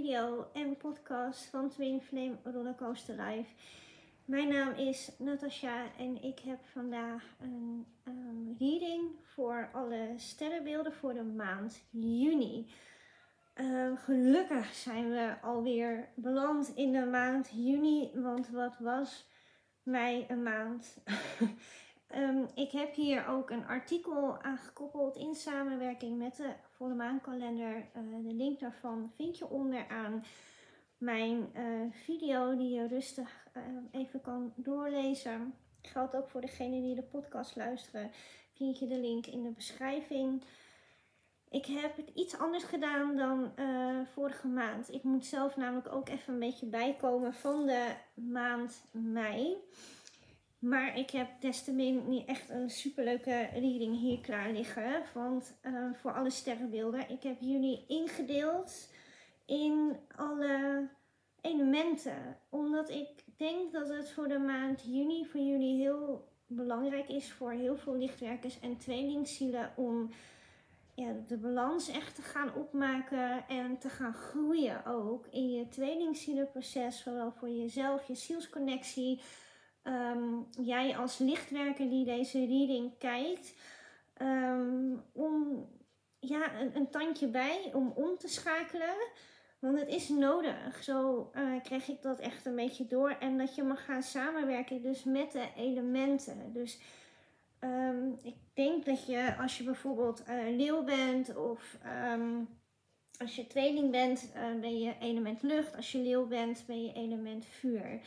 video en podcast van Twin Flame Rollercoaster Live. Mijn naam is Natasja en ik heb vandaag een um, reading voor alle sterrenbeelden voor de maand juni. Uh, gelukkig zijn we alweer beland in de maand juni, want wat was mij een maand Um, ik heb hier ook een artikel aangekoppeld in samenwerking met de volle maankalender. Uh, de link daarvan vind je onderaan mijn uh, video die je rustig uh, even kan doorlezen. Geldt ook voor degenen die de podcast luisteren. Vind je de link in de beschrijving. Ik heb het iets anders gedaan dan vorige maand. Ik moet zelf namelijk ook even een beetje bijkomen van de maand mei. Maar ik heb des te min niet echt een superleuke reading hier klaar liggen. Want uh, voor alle sterrenbeelden. Ik heb jullie ingedeeld in alle elementen. Omdat ik denk dat het voor de maand juni voor jullie heel belangrijk is voor heel veel lichtwerkers en tweelingzielen om ja, de balans echt te gaan opmaken en te gaan groeien ook in je tweelingzielenproces. Zowel voor jezelf, je zielsconnectie um, jij als lichtwerker die deze reading kijkt, um, om ja, een, een, tandje bij om om te schakelen. Want het is nodig. Zo uh, krijg ik dat echt een beetje door. En dat je mag gaan samenwerken dus met de elementen. Dus um, ik denk dat je als je bijvoorbeeld uh, leeuw bent of als je tweeling bent, uh, ben je element lucht. Als je leeuw bent, ben je element vuur.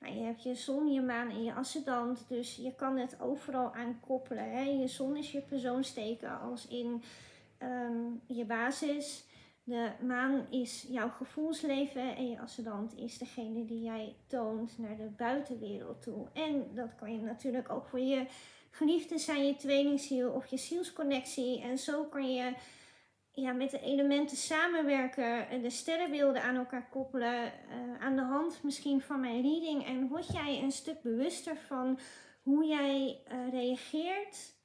Nou, je hebt je zon, je maan en je ascendant. Dus je kan het overal aan koppelen. Hè? Je zon is je persoonsteken als in um, je basis. De maan is jouw gevoelsleven en je ascendant is degene die jij toont naar de buitenwereld toe. En dat kan je natuurlijk ook voor je geliefden zijn, je tweelingziel of je zielsconnectie. En zo kan je ja, met de elementen samenwerken, en de sterrenbeelden aan elkaar koppelen, uh, aan de hand misschien van mijn reading. En word jij een stuk bewuster van hoe jij uh, reageert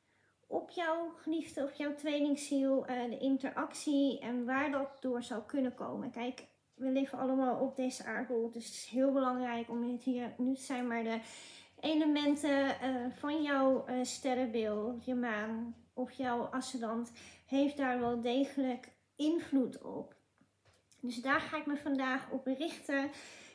op jouw geliefde of jouw tweelingziel, uh, de interactie en waar dat door zou kunnen komen. Kijk, we leven allemaal op deze aardbol, dus het is heel belangrijk om het hier nu te zijn, maar de elementen van jouw sterrenbeeld, je maan of jouw ascendant heeft daar wel degelijk invloed op. Dus daar ga ik me vandaag op richten.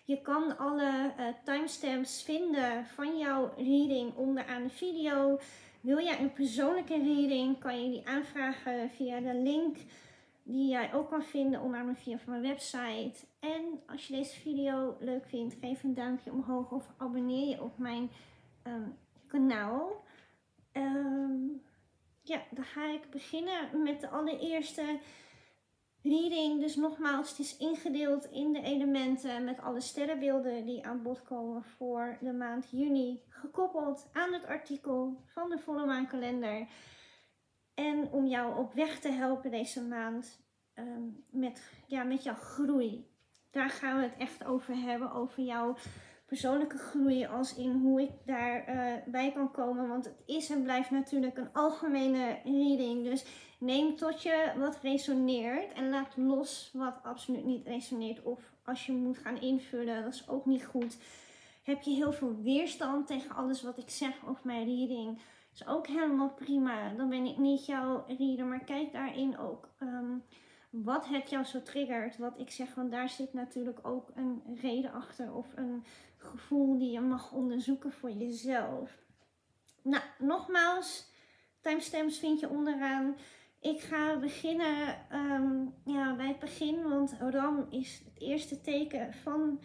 Je kan alle uh, timestamps vinden van jouw reading onderaan de video. Wil jij een persoonlijke reading, kan je die aanvragen via de link die jij ook kan vinden onder via mijn website. En als je deze video leuk vindt, geef een duimpje omhoog of abonneer je op mijn um, kanaal. Um, ja, dan ga ik beginnen met de allereerste reading. Dus nogmaals, het is ingedeeld in de elementen met alle sterrenbeelden die aan bod komen voor de maand juni. Gekoppeld aan het artikel van de volle maankalender. En om jou op weg te helpen deze maand um, met, ja, met jouw groei. Daar gaan we het echt over hebben, over jouw persoonlijke groei als in hoe ik daarbij uh, bij kan komen. Want het is en blijft natuurlijk een algemene reading. Dus neem tot je wat resoneert en laat los wat absoluut niet resoneert. Of als je moet gaan invullen, dat is ook niet goed. Heb je heel veel weerstand tegen alles wat ik zeg over mijn reading? Is ook helemaal prima. Dan ben ik niet jouw reader, maar kijk daarin ook. Um, wat het jou zo triggert, wat ik zeg, want daar zit natuurlijk ook een reden achter of een gevoel die je mag onderzoeken voor jezelf. Nou, nogmaals, timestamps vind je onderaan. Ik ga beginnen um, ja, bij het begin, want Ram is het eerste teken van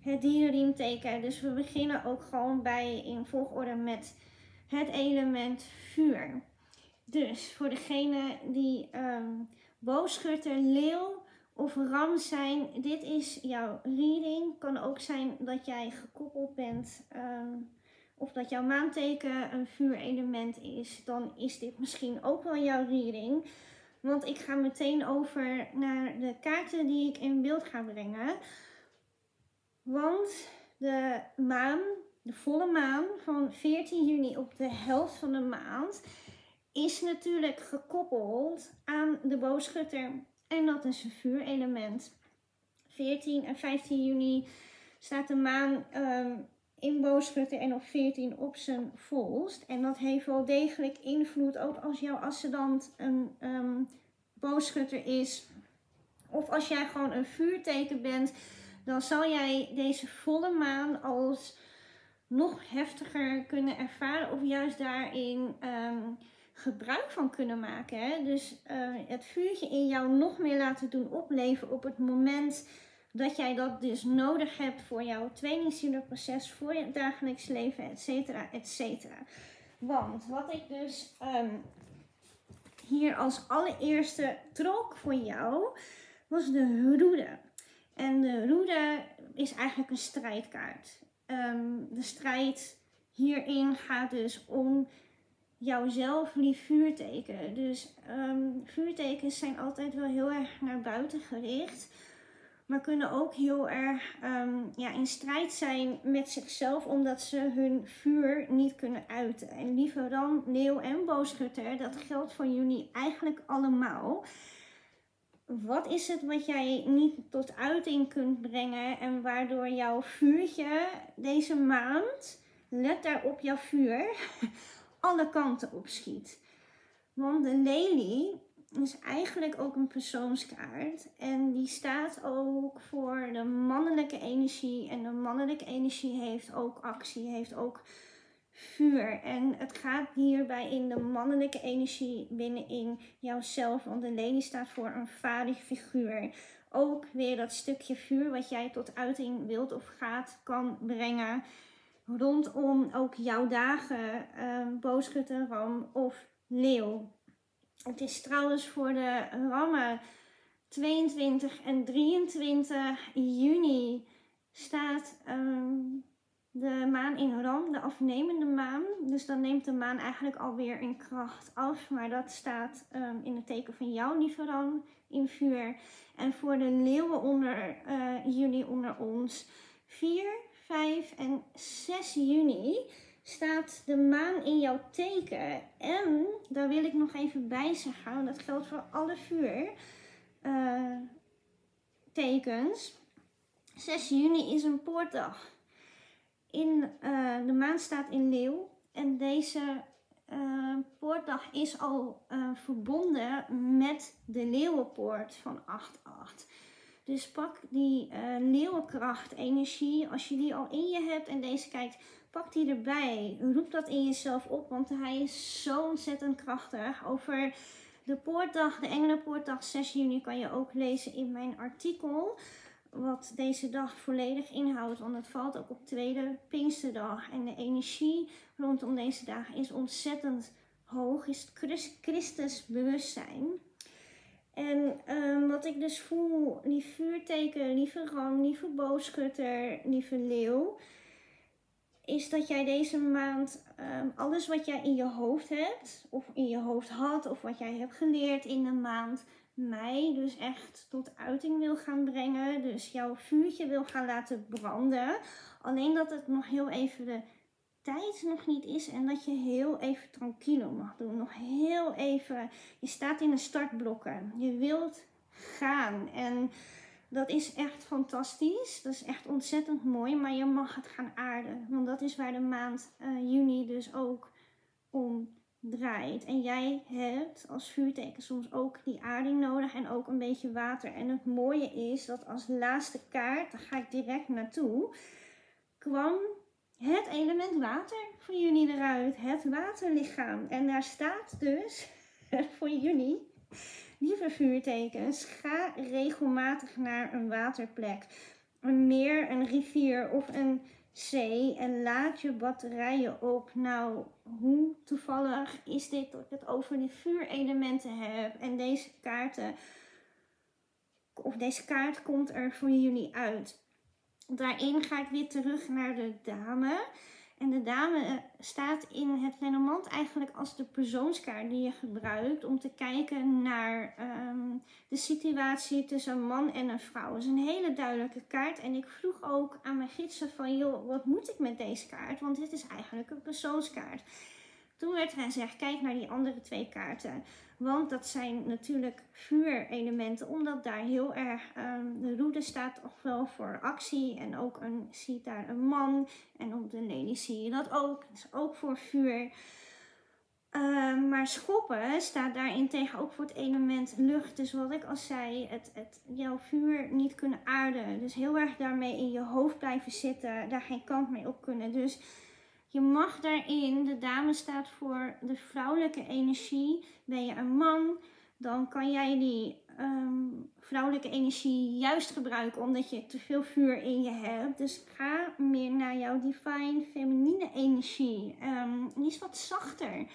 het dierenriemteken. Dus we beginnen ook gewoon bij in volgorde met het element vuur. Dus voor degene die um, boogschutter, leeuw of ram zijn. Dit is jouw reading. Kan ook zijn dat jij gekoppeld bent um, of dat jouw maanteken een vuurelement is. Dan is dit misschien ook wel jouw reading. Want ik ga meteen over naar de kaarten die ik in beeld ga brengen. Want de maan, de volle maan van 14 juni op de helft van de maand is natuurlijk gekoppeld aan de boogschutter Dat is een vuurelement. 14 en 15 juni staat de maan um, in boogschutter en op 14 op zijn volst. En dat heeft wel degelijk invloed, ook als jouw ascendant een um, boogschutter is. Of als jij gewoon een vuurteken bent, dan zal jij deze volle maan als nog heftiger kunnen ervaren. Of juist daarin um, gebruik van kunnen maken. Hè? Dus uh, het vuurtje in jou nog meer laten doen opleven op het moment dat jij dat dus nodig hebt voor jouw trainingszielenproces, voor je dagelijks leven, et cetera, et cetera. Want wat ik dus um, hier als allereerste trok voor jou, was de roede. En de roede is eigenlijk een strijdkaart. Um, de strijd hierin gaat dus om jouzelf lief vuurteken. Dus um, vuurtekens zijn altijd wel heel erg naar buiten gericht maar kunnen ook heel erg um, ja, in strijd zijn met zichzelf omdat ze hun vuur niet kunnen uiten. En liever dan leeuw en booschutter, dat geldt voor jullie eigenlijk allemaal. Wat is het wat jij niet tot uiting kunt brengen en waardoor jouw vuurtje deze maand, let daar op jouw vuur, alle kanten op schiet? Want de lelie is eigenlijk ook een persoonskaart. En die staat ook voor de mannelijke energie. En de mannelijke energie heeft ook actie, heeft ook vuur. En het gaat hierbij in de mannelijke energie binnenin jouzelf. Want de lelie staat voor een vaardig figuur. Ook weer dat stukje vuur wat jij tot uiting wilt of gaat kan brengen. Rondom ook jouw dagen, uh, ram of leeuw. Het is trouwens voor de rammen 22 en 23 juni staat ehm, de maan in ram, de afnemende maan. Dus dan neemt de maan eigenlijk alweer in kracht af. Maar dat staat um, in het teken van jouw lieve ram in vuur. En voor de leeuwen onder uh, juni onder ons 4, 5 en 6 juni staat de maan in jouw teken. En daar wil ik nog even bij zeggen, dat geldt voor alle vuur uh, tekens. 6 juni is een poortdag. In, uh, de maan staat in leeuw. En deze uh, poortdag is al verbonden met de leeuwenpoort van 8-8. Dus pak die leeuwenkracht, energie, als je die al in je hebt en deze kijkt, pak die erbij. Roep dat in jezelf op, want hij is zo ontzettend krachtig. Over de poortdag, de Engelenpoortdag 6 juni, kan je ook lezen in mijn artikel. Wat deze dag volledig inhoudt, want het valt ook op tweede Pinksterdag. En de energie rondom deze dag is ontzettend hoog, is het Christus bewustzijn. En um, wat ik dus voel, lieve vuurteken, lieve ram, lieve boogschutter, lieve leeuw is dat jij deze maand um, alles wat jij in je hoofd hebt, of in je hoofd had, of wat jij hebt geleerd in de maand mei, dus echt tot uiting wil gaan brengen. Dus jouw vuurtje wil gaan laten branden. Alleen dat het nog heel even de tijd nog niet is en dat je heel even tranquilo mag doen. Nog heel even, je staat in de startblokken. Je wilt gaan en dat is echt fantastisch. Dat is echt ontzettend mooi. Maar je mag het gaan aarden. Want dat is waar de maand uh, juni dus ook om draait. En jij hebt als vuurteken soms ook die aarding nodig en ook een beetje water. En het mooie is dat als laatste kaart, daar ga ik direct naartoe, kwam het element water voor juni eruit. Het waterlichaam. En daar staat dus voor juni Lieve vuurtekens, ga regelmatig naar een waterplek, een meer, een rivier of een zee en laat je batterijen op. Nou, hoe toevallig is dit dat ik het over de vuurelementen heb en deze kaarten, of deze kaart komt er voor jullie uit. Daarin ga ik weer terug naar de dame. En de dame eh, staat in het Lenormand eigenlijk als de persoonskaart die je gebruikt om te kijken naar um, de situatie tussen een man en een vrouw. Het is een hele duidelijke kaart. En ik vroeg ook aan mijn gidsen van, joh, wat moet ik met deze kaart? Want dit is eigenlijk een persoonskaart. Toen werd gezegd, kijk naar die andere twee kaarten. Want dat zijn natuurlijk vuurelementen, omdat daar heel erg um, de roede staat toch wel voor actie. En ook een, ziet daar een man. En op de lady zie je dat ook. Dat is ook voor vuur. Ehm, maar schoppen staat daarin tegen ook voor het element lucht. Dus wat ik al zei, het, het, jouw vuur niet kunnen aarden. Dus heel erg daarmee in je hoofd blijven zitten, daar geen kant mee op kunnen. Dus je mag daarin, de dame staat voor de vrouwelijke energie. Ben je een man, dan kan jij die ehm, vrouwelijke energie juist gebruiken omdat je te veel vuur in je hebt. Dus ga meer naar jouw divine feminine energie. Um, die is wat zachter.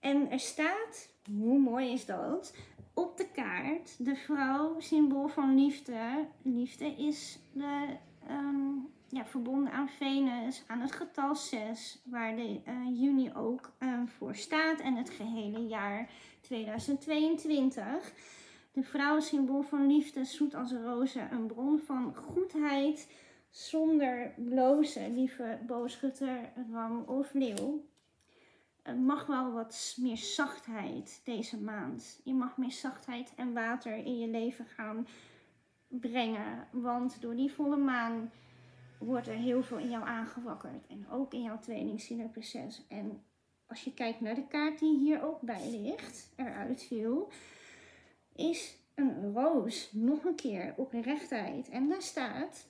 En er staat, hoe mooi is dat, op de kaart de vrouw, symbool van liefde. Liefde is de, um, verbonden aan Venus, aan het getal 6, waar de uh, juni ook um, voor staat en het gehele jaar 2022. De vrouw, symbool van liefde, zoet als rozen, een bron van goedheid, zonder blozen, lieve booschutter, ram of leeuw mag wel wat meer zachtheid deze maand. Je mag meer zachtheid en water in je leven gaan brengen. Want door die volle maan wordt er heel veel in jou aangewakkerd. En ook in jouw tweelingzielenproces. En als je kijkt naar de kaart die hier ook bij ligt, eruit viel, is een roos nog een keer oprechtheid. En daar staat,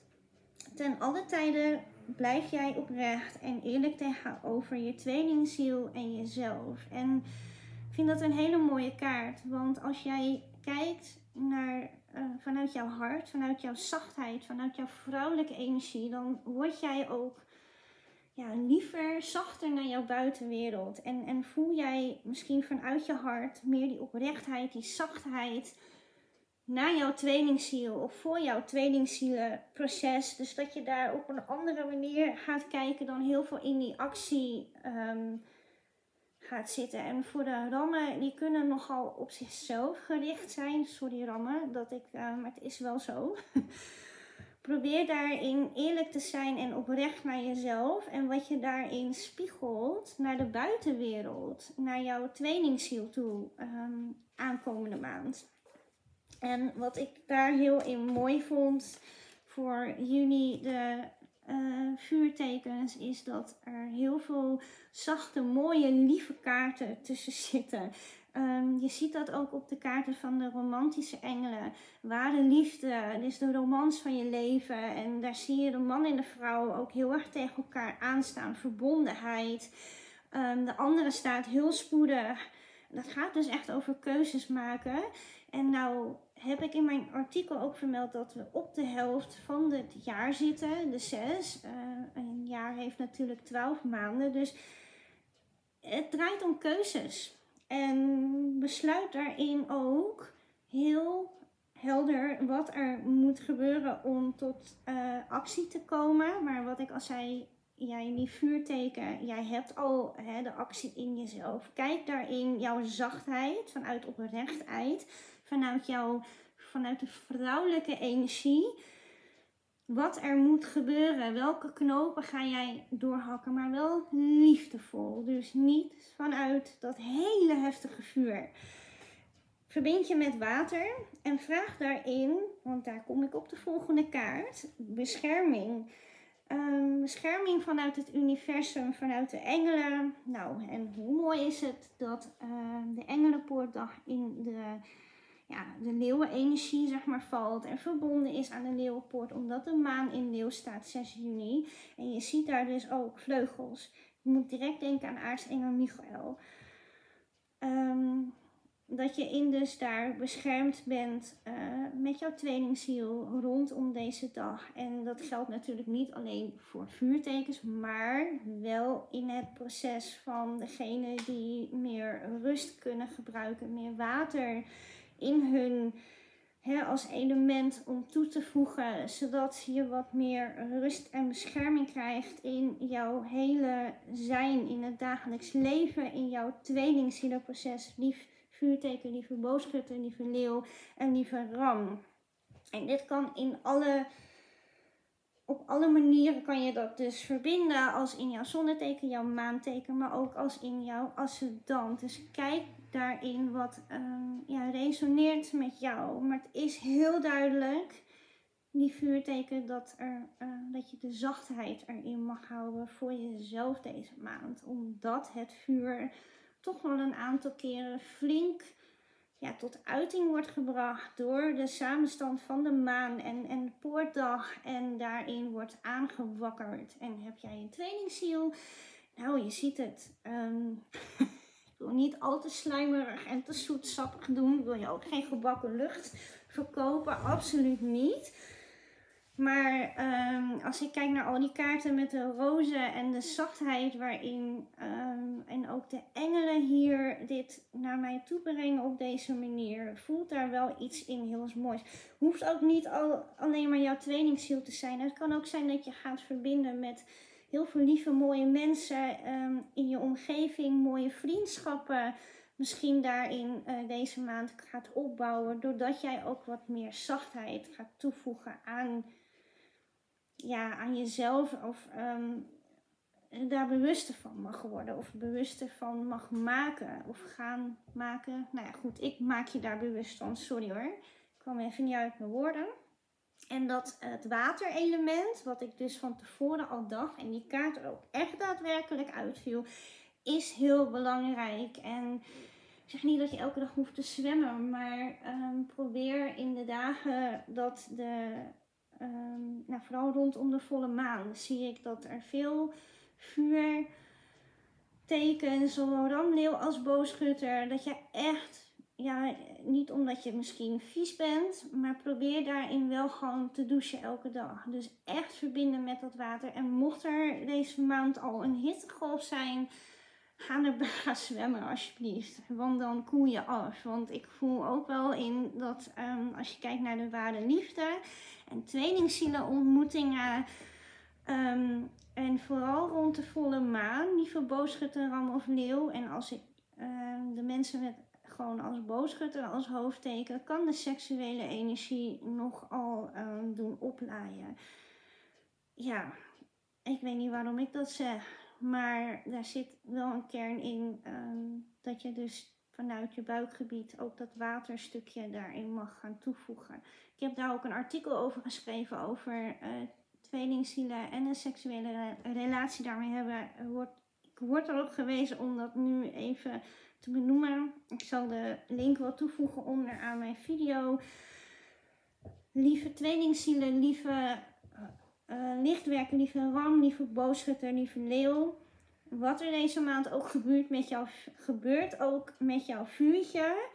ten alle tijden blijf jij oprecht en eerlijk tegenover je tweelingziel en jezelf. En ik vind dat een hele mooie kaart. Want als jij kijkt naar uh, vanuit jouw hart, vanuit jouw zachtheid, vanuit jouw vrouwelijke energie, dan word jij ook ja, liever, zachter naar jouw buitenwereld. En, en voel jij misschien vanuit je hart meer die oprechtheid, die zachtheid naar jouw tweelingziel of voor jouw tweelingzielenproces. Dus dat je daar op een andere manier gaat kijken dan heel veel in die actie um, gaat zitten. En voor de rammen, die kunnen nogal op zichzelf gericht zijn. Sorry rammen, dat ik, uh, maar het is wel zo. Probeer daarin eerlijk te zijn en oprecht naar jezelf. En wat je daarin spiegelt naar de buitenwereld, naar jouw tweelingziel toe um, aankomende maand. En wat ik daar heel in mooi vond voor juni, de uh, vuurtekens, is dat er heel veel zachte, mooie, lieve kaarten tussen zitten. Um, je ziet dat ook op de kaarten van de romantische engelen. Ware liefde, is de romans van je leven. En daar zie je de man en de vrouw ook heel erg tegen elkaar aanstaan. Verbondenheid. Um, de andere staat heel spoedig. Dat gaat dus echt over keuzes maken. En nou heb ik in mijn artikel ook vermeld dat we op de helft van het jaar zitten, de zes. Uh, een jaar heeft natuurlijk twaalf maanden, dus het draait om keuzes. En besluit daarin ook heel helder wat er moet gebeuren om tot uh, actie te komen. Maar wat ik al zei, jij die vuurteken, jij hebt al hè, de actie in jezelf. Kijk daarin jouw zachtheid vanuit oprechtheid vanuit jouw, vanuit de vrouwelijke energie. Wat er moet gebeuren, welke knopen ga jij doorhakken, maar wel liefdevol. Dus niet vanuit dat hele heftige vuur. Verbind je met water en vraag daarin, want daar kom ik op de volgende kaart, bescherming. Um, bescherming vanuit het universum, vanuit de engelen. Nou, en hoe mooi is het dat uh, de engelenpoortdag in de ja, de leeuwenenergie zeg maar valt en verbonden is aan de leeuwenpoort, omdat de maan in leeuw staat 6 juni. En je ziet daar dus ook vleugels. Je moet direct denken aan aartsengel Michael. Um, dat je in dus daar beschermd bent uh, met jouw tweelingziel rondom deze dag. En dat geldt natuurlijk niet alleen voor vuurtekens, maar wel in het proces van degene die meer rust kunnen gebruiken, meer water in hun als element om toe te voegen, zodat je wat meer rust en bescherming krijgt in jouw hele zijn, in het dagelijks leven, in jouw tweelingzielenproces, lief vuurteken, lieve booskutter, lieve leeuw en lieve ram. En dit kan in alle op alle manieren kan je dat dus verbinden als in jouw zonneteken, jouw maanteken, maar ook als in jouw ascendant. Dus kijk daarin wat um, ja, resoneert met jou. Maar het is heel duidelijk, die vuurteken, dat, er, uh, dat je de zachtheid erin mag houden voor jezelf deze maand. Omdat het vuur toch wel een aantal keren flink ja, tot uiting wordt gebracht door de samenstand van de maan en, en de poortdag. En daarin wordt aangewakkerd. En heb jij een trainingsziel? Nou, je ziet het. Ik wil niet al te slijmerig en te zoetsappig doen. Wil je ook geen gebakken lucht verkopen? Absoluut niet. Maar um, als ik kijk naar al die kaarten met de rozen en de zachtheid waarin um, en ook de engelen hier dit naar mij toe brengen op deze manier, voelt daar wel iets in heel moois. Hoeft ook niet al, alleen maar jouw trainingsziel te zijn. Het kan ook zijn dat je gaat verbinden met heel veel lieve mooie mensen um, in je omgeving, mooie vriendschappen. Misschien daarin uh, deze maand gaat opbouwen, doordat jij ook wat meer zachtheid gaat toevoegen aan ja, aan jezelf of um, daar bewuster van mag worden. Of bewuster van mag maken. Of gaan maken. Nou ja, goed, ik maak je daar bewust van. Sorry hoor. Ik kwam even niet uit mijn woorden. En dat het waterelement, wat ik dus van tevoren al dacht, en die kaart er ook echt daadwerkelijk uitviel, is heel belangrijk. En ik zeg niet dat je elke dag hoeft te zwemmen, maar um, probeer in de dagen dat de um, nou, vooral rondom de volle maan zie ik dat er veel vuurtekens, zowel ramleeuw als boogschutter, dat je echt, ja, niet omdat je misschien vies bent, maar probeer daarin wel gewoon te douchen elke dag. Dus echt verbinden met dat water. En mocht er deze maand al een hittegolf zijn, ga naar baas zwemmen alsjeblieft. Want dan koel je af. Want ik voel ook wel in dat um, als je kijkt naar de ware liefde en tweelingzielen ontmoetingen. Um, en vooral rond de volle maan, lieve boogschutter, ram of leeuw. En als ik um, de mensen met gewoon als boogschutter, als hoofdteken, kan de seksuele energie nogal um, doen oplaaien. Ja, ik weet niet waarom ik dat zeg. Maar daar zit wel een kern in um, dat je dus vanuit je buikgebied ook dat waterstukje daarin mag gaan toevoegen. Ik heb daar ook een artikel over geschreven over uh, tweelingzielen en een seksuele relatie daarmee hebben. Wordt, ik word erop gewezen om dat nu even te benoemen. Ik zal de link wel toevoegen onder aan mijn video. Lieve tweelingzielen, lieve uh, lichtwerker, lieve ram, lieve boogschutter, lieve leeuw wat er deze maand ook gebeurt met jou, gebeurt ook met jouw vuurtje.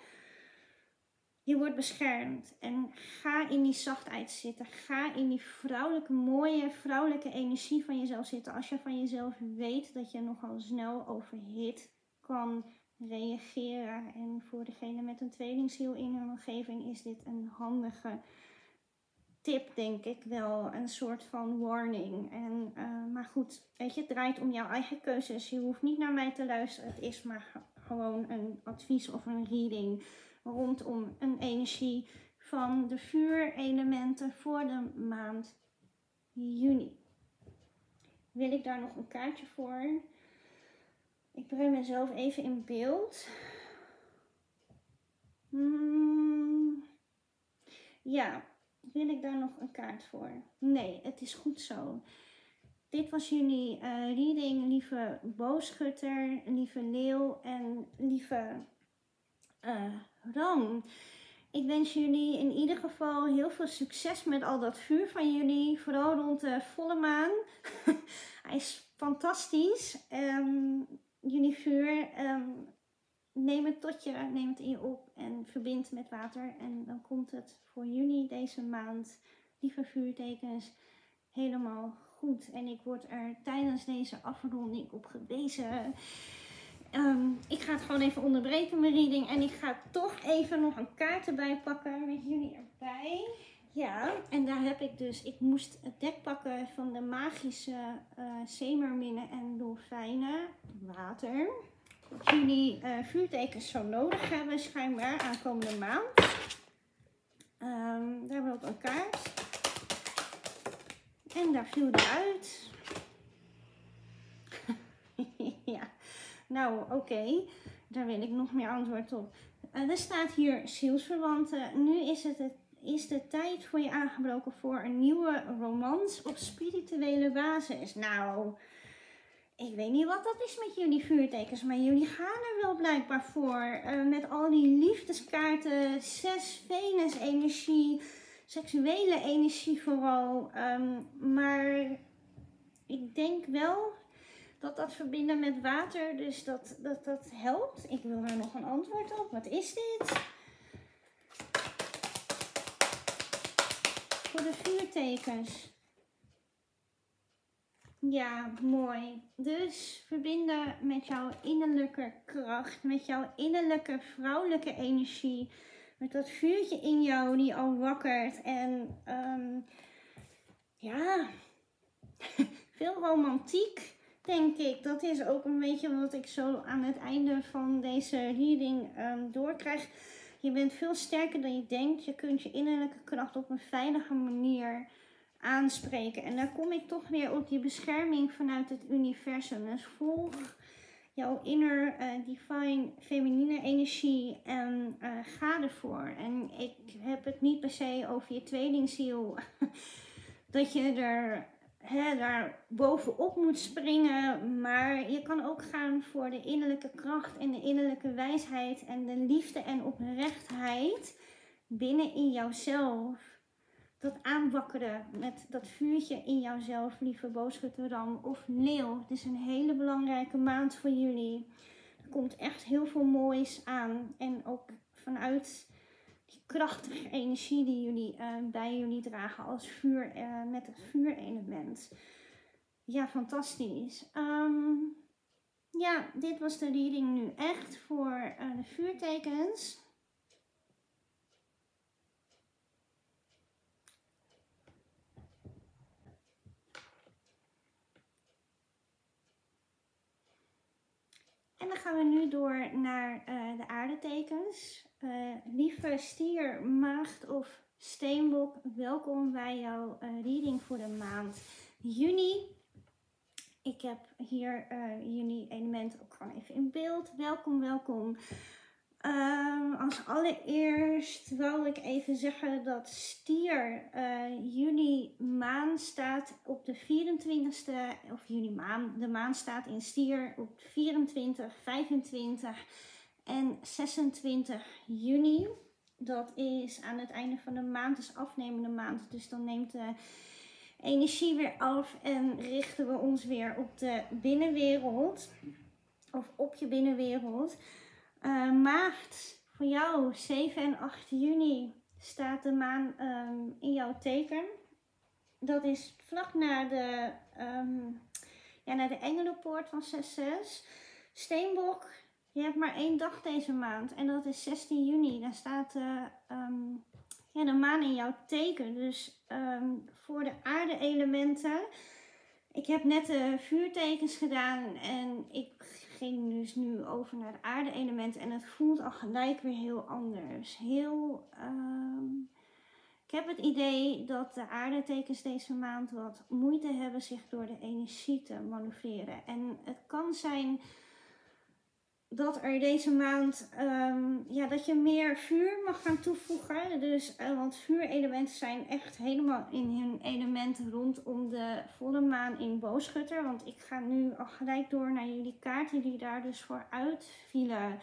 Je wordt beschermd. En ga in die zachtheid zitten. Ga in die vrouwelijke, mooie, vrouwelijke energie van jezelf zitten. Als je van jezelf weet dat je nogal snel overhit kan reageren. En voor degene met een tweelingziel in hun omgeving is dit een handige tip, denk ik wel. Een soort van warning. En, uh, maar goed, weet je, het draait om jouw eigen keuzes. Je hoeft niet naar mij te luisteren. Het is maar gewoon een advies of een reading rondom een energie van de vuurelementen voor de maand juni. Wil ik daar nog een kaartje voor? Ik breng mezelf even in beeld. Hmm. Ja, wil ik daar nog een kaart voor? Nee, het is goed zo. Dit was jullie uh, reading, lieve boogschutter, lieve leeuw en lieve uh, ram. Ik wens jullie in ieder geval heel veel succes met al dat vuur van jullie. Vooral rond de volle maan. Hij is fantastisch. Um, jullie vuur. Um, neem het tot je, neem het in je op en verbind met water. En dan komt het voor juni deze maand, lieve vuurtekens, helemaal goed. En ik word er tijdens deze afronding op gewezen. Um, ik ga het gewoon even onderbreken, mijn reading. En ik ga toch even nog een kaart erbij pakken met jullie erbij. Ja, en daar heb ik dus, ik moest het dek pakken van de magische uh, zeemerminnen en dolfijnen, water jullie uh, vuurtekens zo nodig hebben, schijnbaar aankomende maand. Um, daar hebben we een kaart. En daar viel die uit. ja, nou oké. Daar wil ik nog meer antwoord op. Uh, er staat hier zielsverwanten. Nu is het, het is de tijd voor je aangebroken voor een nieuwe romans op spirituele basis. Nou, ik weet niet wat dat is met jullie vuurtekens, maar jullie gaan er wel blijkbaar voor. Uh, met al die liefdeskaarten, zes Venus-energie, seksuele energie vooral. Um, maar ik denk wel dat dat verbinden met water, dus dat, dat dat helpt. Ik wil daar nog een antwoord op. Wat is dit? De vuurtekens. Ja, mooi. Dus verbinden met jouw innerlijke kracht, met jouw innerlijke vrouwelijke energie, met dat vuurtje in jou die al wakkert. En um, ja, veel romantiek, denk ik. Dat is ook een beetje wat ik zo aan het einde van deze reading um, doorkrijg. Je bent veel sterker dan je denkt. Je kunt je innerlijke kracht op een veilige manier aanspreken. En daar kom ik toch weer op die bescherming vanuit het universum. Dus volg jouw inner uh, divine feminine energie en uh, ga ervoor. En ik heb het niet per se over je tweelingziel. dat je er hè, daar bovenop moet springen. Maar je kan ook gaan voor de innerlijke kracht en de innerlijke wijsheid en de liefde en oprechtheid binnen in jouzelf dat aanwakkeren met dat vuurtje in jouzelf, lieve booschutter of leeuw. Het is een hele belangrijke maand voor jullie. Er komt echt heel veel moois aan. En ook vanuit krachtige energie die jullie uh, bij jullie dragen als vuur, uh, met het vuurelement. Ja, fantastisch. Um, ja, dit was de reading nu echt voor uh, de vuurtekens. En dan gaan we nu door naar uh, de aardetekens. Uh, lieve stier, maagd of steenbok, welkom bij jouw uh, reading voor de maand juni. Ik heb hier juni element ook gewoon even in beeld. Welkom, welkom. Um, als allereerst wil ik even zeggen dat stier uh, juni maan staat op de 24ste, of juni maan, de maan staat in stier op 24, 25 en 26 juni. Dat is aan het einde van de maand, dus afnemende maand. Dus dan neemt de energie weer af en richten we ons weer op de binnenwereld. Of op je binnenwereld. Uh, maagd, voor jou 7 en 8 juni staat de maan um, in jouw teken. Dat is vlak na de, um, ja, naar de Engelenpoort van 6-6. Steenbok, je hebt maar één dag deze maand en dat is 16 juni. Daar staat uh, um, ja, de maan in jouw teken. Dus voor de aarde-elementen. Ik heb net de vuurtekens gedaan en ik ging dus nu over naar de aarde-element en het voelt al gelijk weer heel anders. Heel, um, ik heb het idee dat de aardetekens deze maand wat moeite hebben zich door de energie te manoeuvreren. En het kan zijn dat er deze maand, um, ja, dat je meer vuur mag gaan toevoegen. Dus, uh, want vuurelementen zijn echt helemaal in hun element rondom de volle maan in boogschutter. Want ik ga nu al gelijk door naar jullie kaarten die daar dus voor uitvielen.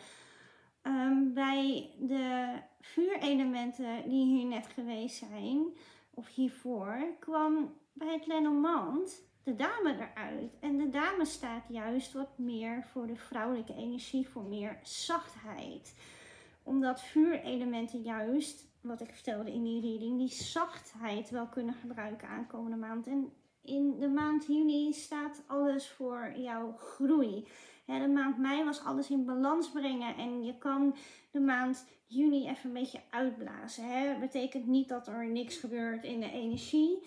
Um, bij de vuurelementen die hier net geweest zijn, of hiervoor, kwam bij het Lenormand de dame eruit. En de dame staat juist wat meer voor de vrouwelijke energie, voor meer zachtheid. Omdat vuurelementen juist, wat ik vertelde in die reading, die zachtheid wel kunnen gebruiken aankomende maand. En in de maand juni staat alles voor jouw groei. de maand mei was alles in balans brengen en je kan de maand juni even een beetje uitblazen. Dat betekent niet dat er niks gebeurt in de energie.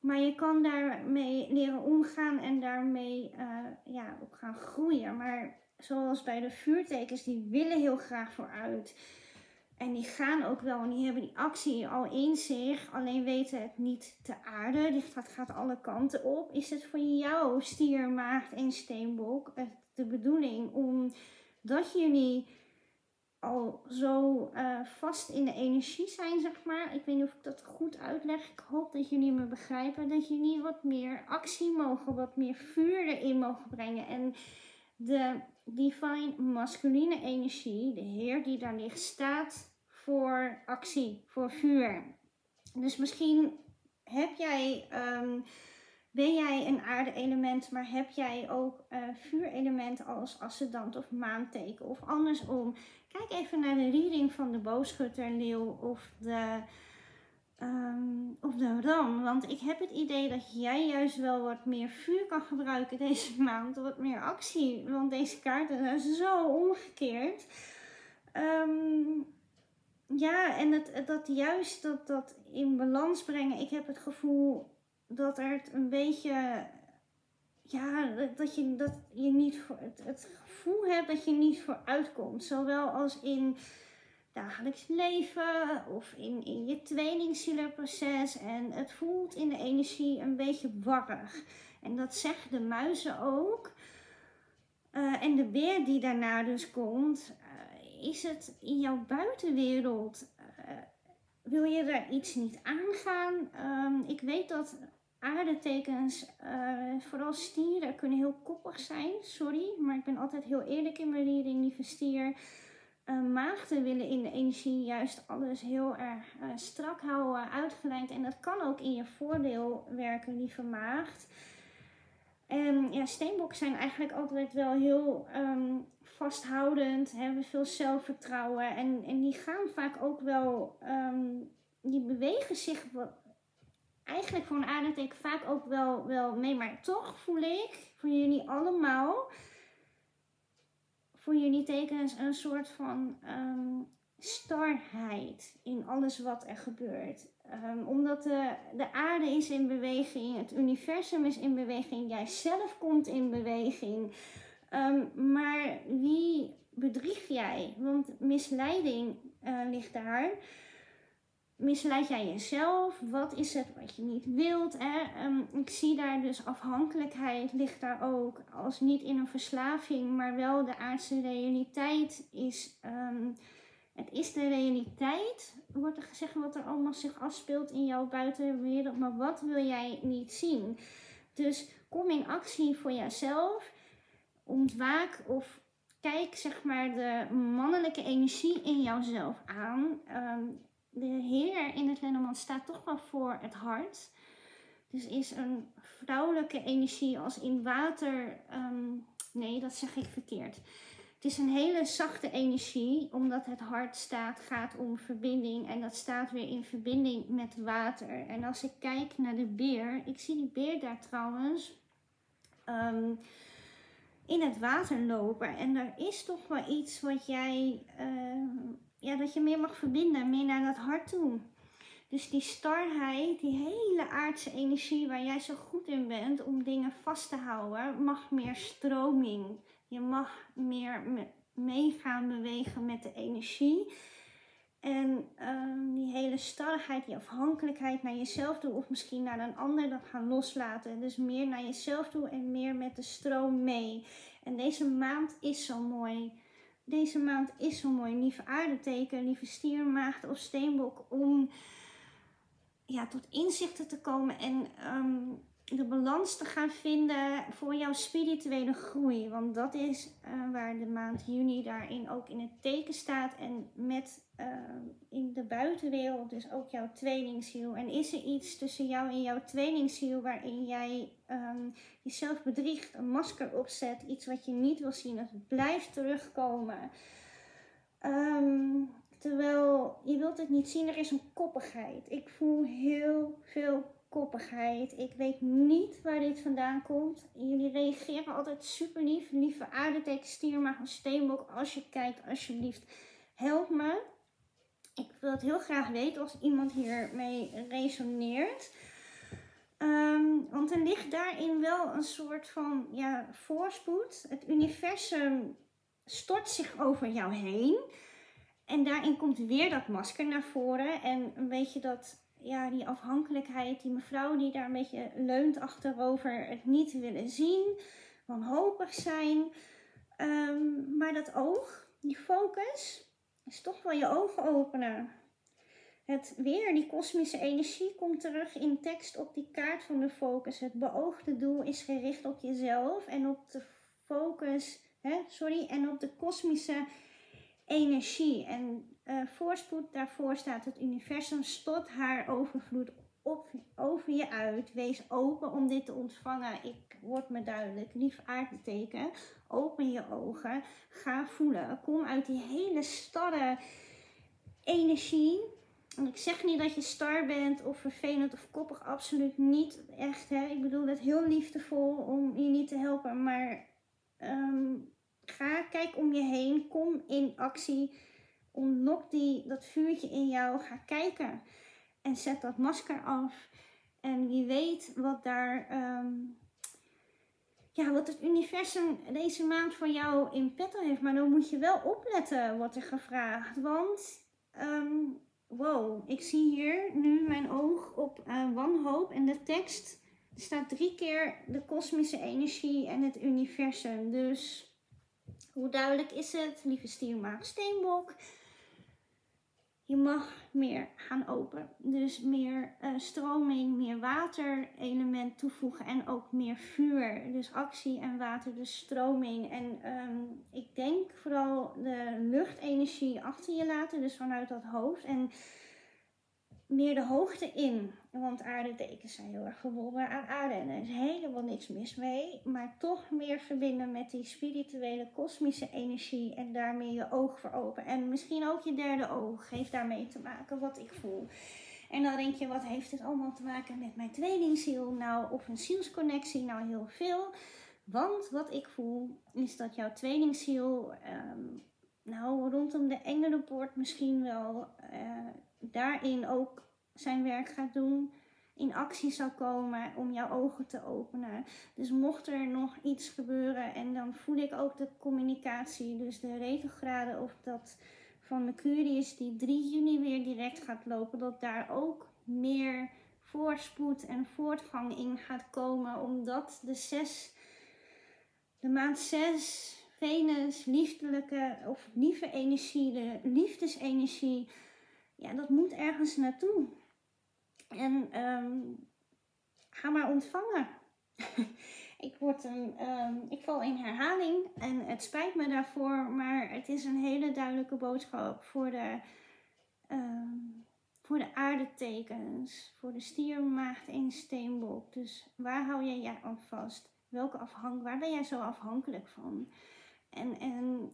Maar je kan daarmee leren omgaan en daarmee uh, ja, ook gaan groeien. Maar zoals bij de vuurtekens, die willen heel graag vooruit. en die gaan ook wel en die hebben die actie al in zich, alleen weten het niet te aarden. Dit gaat, gaat alle kanten op. Is het voor jou, stier, maagd en steenbok, de bedoeling om dat jullie al zo uh, vast in de energie zijn, zeg maar. Ik weet niet of ik dat goed uitleg. Ik hoop dat jullie me begrijpen. Dat jullie wat meer actie mogen, wat meer vuur erin mogen brengen. En de divine masculine energie, de Heer die daar ligt, staat voor actie, voor vuur. Dus misschien heb jij, um, ben jij een aarde-element, maar heb jij ook uh, vuurelement als ascendant of maanteken of andersom. Kijk even naar de reading van de boogschutter, leeuw of de, um, of de ram. Want ik heb het idee dat jij juist wel wat meer vuur kan gebruiken deze maand. Wat meer actie. Want deze kaarten zijn zo omgekeerd. Um, ja, en het, dat juist dat, dat in balans brengen. Ik heb het gevoel dat er een beetje. Ja, dat je, dat je niet het, gevoel hebt dat je niet vooruit komt. Zowel als in dagelijks leven of in, in je tweelingzielenproces. En het voelt in de energie een beetje warrig. En dat zeggen de muizen ook. Uh, en de beer die daarna dus komt, is het in jouw buitenwereld? Uh, wil je daar iets niet aangaan? Um, ik weet dat aardetekens, uh, vooral stieren, kunnen heel koppig zijn. Sorry, maar ik ben altijd heel eerlijk in mijn reading, lieve stier. Uh, maagden willen in de energie juist alles heel erg strak houden, uitgelijnd. En dat kan ook in je voordeel werken, lieve maagd. En ja, steenbokken zijn eigenlijk altijd wel heel um, vasthoudend, hebben veel zelfvertrouwen. En, en die gaan vaak ook wel, um, die bewegen zich eigenlijk voor een aardeteken vaak ook wel, wel mee. Maar toch voel ik voor jullie allemaal, voor jullie tekens een soort van um, starheid in alles wat er gebeurt. Um, omdat de, de aarde is in beweging, het universum is in beweging, jij zelf komt in beweging. Um, maar wie bedrieg jij? Want misleiding uh, ligt daar. Misleid jij jezelf? Wat is het wat je niet wilt? Hè? Um, ik zie daar dus afhankelijkheid ligt daar ook. Als niet in een verslaving, maar wel de aardse realiteit is. Um, het is de realiteit, wordt er gezegd, wat er allemaal zich afspeelt in jouw buitenwereld. Maar wat wil jij niet zien? Dus kom in actie voor jezelf. Ontwaak of kijk zeg maar de mannelijke energie in jouzelf aan. Ehm, de Heer in het Lenneman staat toch wel voor het hart. Dus is een vrouwelijke energie als in water. Ehm, nee, dat zeg ik verkeerd. Het is een hele zachte energie, omdat het hart staat, gaat om verbinding. En dat staat weer in verbinding met water. En als ik kijk naar de beer, ik zie die beer daar trouwens um, in het water lopen. En er is toch wel iets wat jij, uh, ja, dat je meer mag verbinden, meer naar dat hart toe. Dus die starheid, die hele aardse energie waar jij zo goed in bent om dingen vast te houden, mag meer stroming je mag meer mee gaan bewegen met de energie. En um, die hele starrigheid, die afhankelijkheid naar jezelf toe of misschien naar een ander, dat gaan loslaten. Dus meer naar jezelf toe en meer met de stroom mee. En deze maand is zo mooi. Deze maand is zo mooi. Lieve aardeteken, lieve stiermaagd of steenbok. Om ja, tot inzichten te komen en um, de balans te gaan vinden voor jouw spirituele groei. Want dat is uh, waar de maand juni daarin ook in het teken staat. En met uh, in de buitenwereld dus ook jouw tweelingziel. En is er iets tussen jou en jouw tweelingziel waarin jij um, jezelf bedriegt, een masker opzet, iets wat je niet wil zien, dat blijft terugkomen. Um, terwijl je wilt het niet zien, er is een koppigheid. Ik voel heel veel koppigheid. Ik weet niet waar dit vandaan komt. Jullie reageren altijd super lief. Lieve aardeteken, stiermaag steenbok. Als je kijkt, alsjeblieft, help me. Ik wil het heel graag weten als iemand hiermee resoneert. Um, want er ligt daarin wel een soort van ja, voorspoed. Het universum stort zich over jou heen. En daarin komt weer dat masker naar voren. En een beetje dat, ja, die afhankelijkheid, die mevrouw die daar een beetje leunt achterover, het niet willen zien, wanhopig zijn. Ehm, maar dat oog, die focus, is toch wel je ogen openen. Het weer, die kosmische energie komt terug in tekst op die kaart van de focus. Het beoogde doel is gericht op jezelf en op de focus, hè, sorry, en op de kosmische energie. En uh, voorspoed, daarvoor staat het universum, stot haar overvloed op, over je uit. Wees open om dit te ontvangen. Ik word me duidelijk. Lief aardeteken. Open je ogen. Ga voelen. Kom uit die hele starre energie. En ik zeg niet dat je star bent of vervelend of koppig. Absoluut niet. Echt hè. Ik bedoel het heel liefdevol om je niet te helpen. Maar ehm, ga, kijk om je heen. Kom in actie. Unlock die, dat vuurtje in jou. Ga kijken. En zet dat masker af. En wie weet wat daar. Ehm, ja, wat het universum deze maand voor jou in petto heeft. Maar dan moet je wel opletten, wordt er gevraagd. Want, ehm, wow, ik zie hier nu mijn oog op uh, wanhoop en de tekst. Staat drie keer de kosmische energie en het universum. Dus hoe duidelijk is het, lieve stiermaag steenbok? Je mag meer gaan open. Dus meer uh, stroming, meer waterelement toevoegen en ook meer vuur. Dus actie en water, dus stroming. En um, ik denk vooral de luchtenergie achter je laten, dus vanuit dat hoofd. En meer de hoogte in. Want aardetekens zijn heel erg verbonden aan aarde. En er is helemaal niks mis mee. Maar toch meer verbinden met die spirituele kosmische energie. En daarmee je oog voor open. En misschien ook je derde oog heeft daarmee te maken wat ik voel. En dan denk je, wat heeft dit allemaal te maken met mijn tweelingziel? Nou, of een zielsconnectie? Nou, heel veel. Want wat ik voel is dat jouw tweelingziel, um, nou, rondom de engelenpoort misschien wel... Uh, daarin ook zijn werk gaat doen, in actie zal komen om jouw ogen te openen. Dus mocht er nog iets gebeuren en dan voel ik ook de communicatie, dus de retrograde of dat van Mercurius die 3 juni weer direct gaat lopen, dat daar ook meer voorspoed en voortgang in gaat komen, omdat de zes, de maand 6, Venus, liefdelijke of lieve energie, de liefdesenergie, ja, dat moet ergens naartoe. En um, ga maar ontvangen. ik, word een, um, ik val in herhaling en het spijt me daarvoor, maar het is een hele duidelijke boodschap voor de, um, voor de aardetekens, voor de stier, maagd en steenbok. Dus waar hou jij je aan vast? Welke afhang, waar ben jij zo afhankelijk van? En, en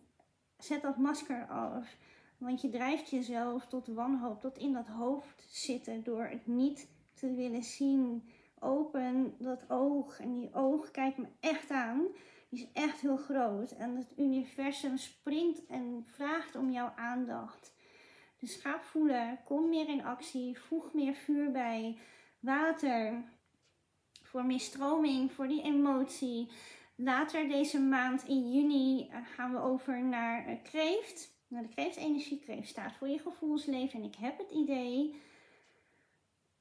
zet dat masker af. Want je drijft jezelf tot wanhoop, tot in dat hoofd zitten door het niet te willen zien. Open dat oog. En die oog kijkt me echt aan. Die is echt heel groot. En het universum springt en vraagt om jouw aandacht. Dus ga voelen. Kom meer in actie. Voeg meer vuur bij. Water. Voor meer stroming. Voor die emotie. Later deze maand in juni eh, gaan we over naar eh, kreeft. Nou, de kreeftenergie, kreeft staat voor je gevoelsleven. En ik heb het idee,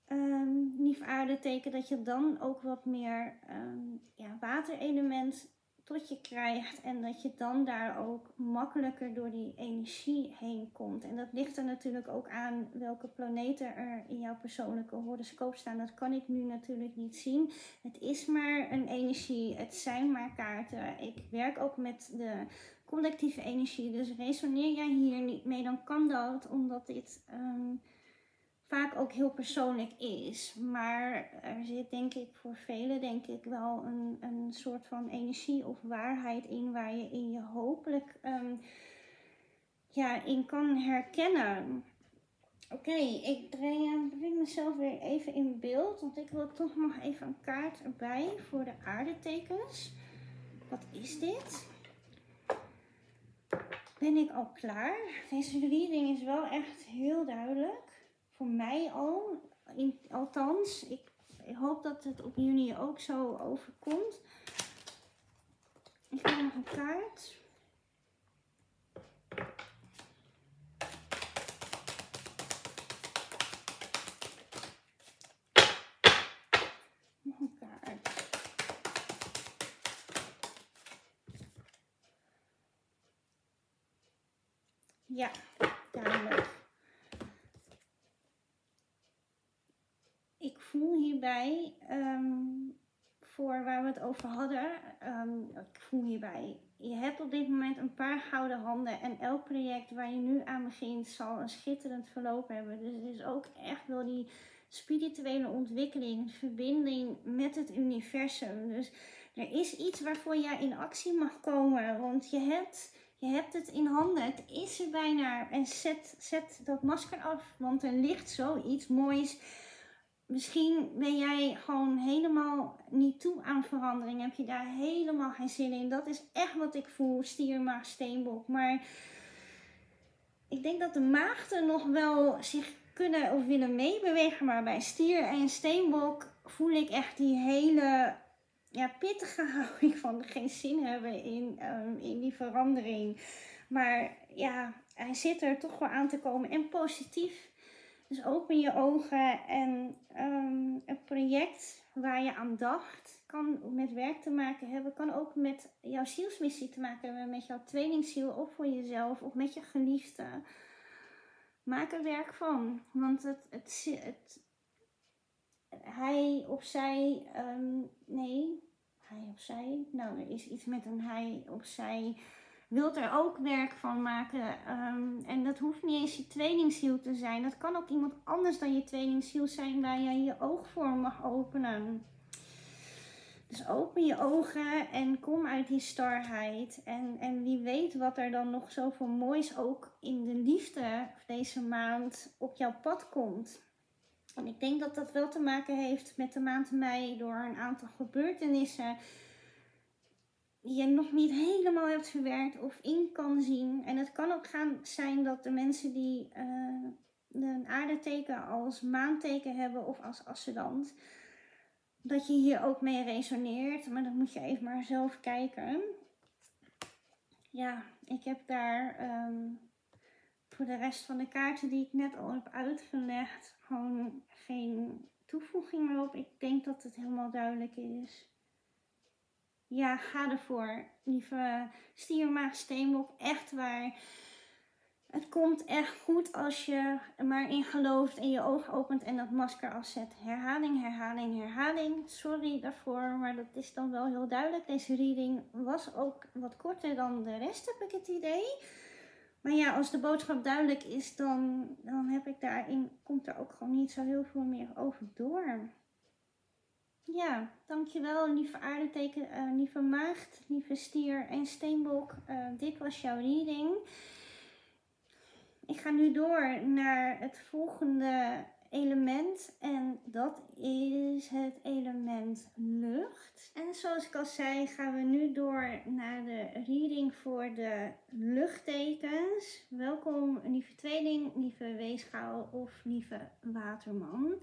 um, lief aarde, teken dat je dan ook wat meer um, ja, waterelement tot je krijgt. En dat je dan daar ook makkelijker door die energie heen komt. En dat ligt er natuurlijk ook aan welke planeten er in jouw persoonlijke horoscoop staan. Dat kan ik nu natuurlijk niet zien. Het is maar een energie. Het zijn maar kaarten. Ik werk ook met de collectieve energie. Dus resoneer jij hier niet mee, dan kan dat, omdat dit um, vaak ook heel persoonlijk is. Maar er zit denk ik voor velen denk ik wel een, een soort van energie of waarheid in waar je in je hopelijk um, ja, in kan herkennen. Oké, ik breng mezelf weer even in beeld, want ik wil toch nog even een kaart erbij voor de aardetekens. Wat is dit? Ben ik al klaar. Deze reading is wel echt heel duidelijk. Voor mij al. In, althans, ik, hoop dat het op jullie ook zo overkomt. Ik heb nog een kaart. Nog een kaart. Ja, duidelijk. Ik voel hierbij, ehm, voor waar we het over hadden, ehm, ik voel hierbij, je hebt op dit moment een paar gouden handen en elk project waar je nu aan begint zal een schitterend verloop hebben. Dus het is ook echt wel die spirituele ontwikkeling, verbinding met het universum. Dus er is iets waarvoor jij in actie mag komen, want je hebt je hebt het in handen. Het is er bijna. En zet, zet dat masker af. Want er ligt zoiets moois. Misschien ben jij gewoon helemaal niet toe aan verandering. Heb je daar helemaal geen zin in. Dat is echt wat ik voel. Stier, maag, steenbok. Maar ik denk dat de maagden nog wel zich kunnen of willen meebewegen. Maar bij stier en steenbok voel ik echt die hele ja, pittige houding van geen zin hebben in, um, in die verandering. Maar ja, hij zit er toch wel aan te komen en positief. Dus open je ogen en um, een project waar je aan dacht kan met werk te maken hebben, kan ook met jouw zielsmissie te maken hebben, met jouw tweelingziel of voor jezelf of met je geliefde. Maak er werk van, want het, het, het, hij of zij, um, nee, hij of zij, nou er is iets met een hij of zij, wilt er ook werk van maken. Um, en dat hoeft niet eens je tweelingziel te zijn. Dat kan ook iemand anders dan je tweelingziel zijn waar jij je oog voor mag openen. Dus open je ogen en kom uit die starheid. En, en wie weet wat er dan nog zoveel moois ook in de liefde deze maand op jouw pad komt. En ik denk dat dat wel te maken heeft met de maand mei door een aantal gebeurtenissen die je nog niet helemaal hebt verwerkt of in kan zien. En het kan ook gaan zijn dat de mensen die uh, een aardeteken als maanteken hebben of als ascendant, dat je hier ook mee resoneert. Maar dan moet je even maar zelf kijken. Ja, ik heb daar um, voor de rest van de kaarten die ik net al heb uitgelegd, gewoon geen toevoeging meer op. Ik denk dat het helemaal duidelijk is. Ja, ga ervoor. Lieve stiermaag, steenbok, echt waar. Het komt echt goed als je er maar in gelooft en je ogen opent en dat masker afzet. Herhaling, herhaling, herhaling. Sorry daarvoor, maar dat is dan wel heel duidelijk. Deze reading was ook wat korter dan de rest, heb ik het idee. Maar ja, als de boodschap duidelijk is, dan, dan heb ik daarin, komt er ook gewoon niet zo heel veel meer over door. Ja, dankjewel lieve aardeteken, uh, lieve maagd, lieve stier en steenbok. Uh, dit was jouw reading. Ik ga nu door naar het volgende element en dat is het element lucht. En zoals ik al zei, gaan we nu door naar de reading voor de luchttekens. Welkom lieve tweeling, lieve weegschaal of lieve waterman.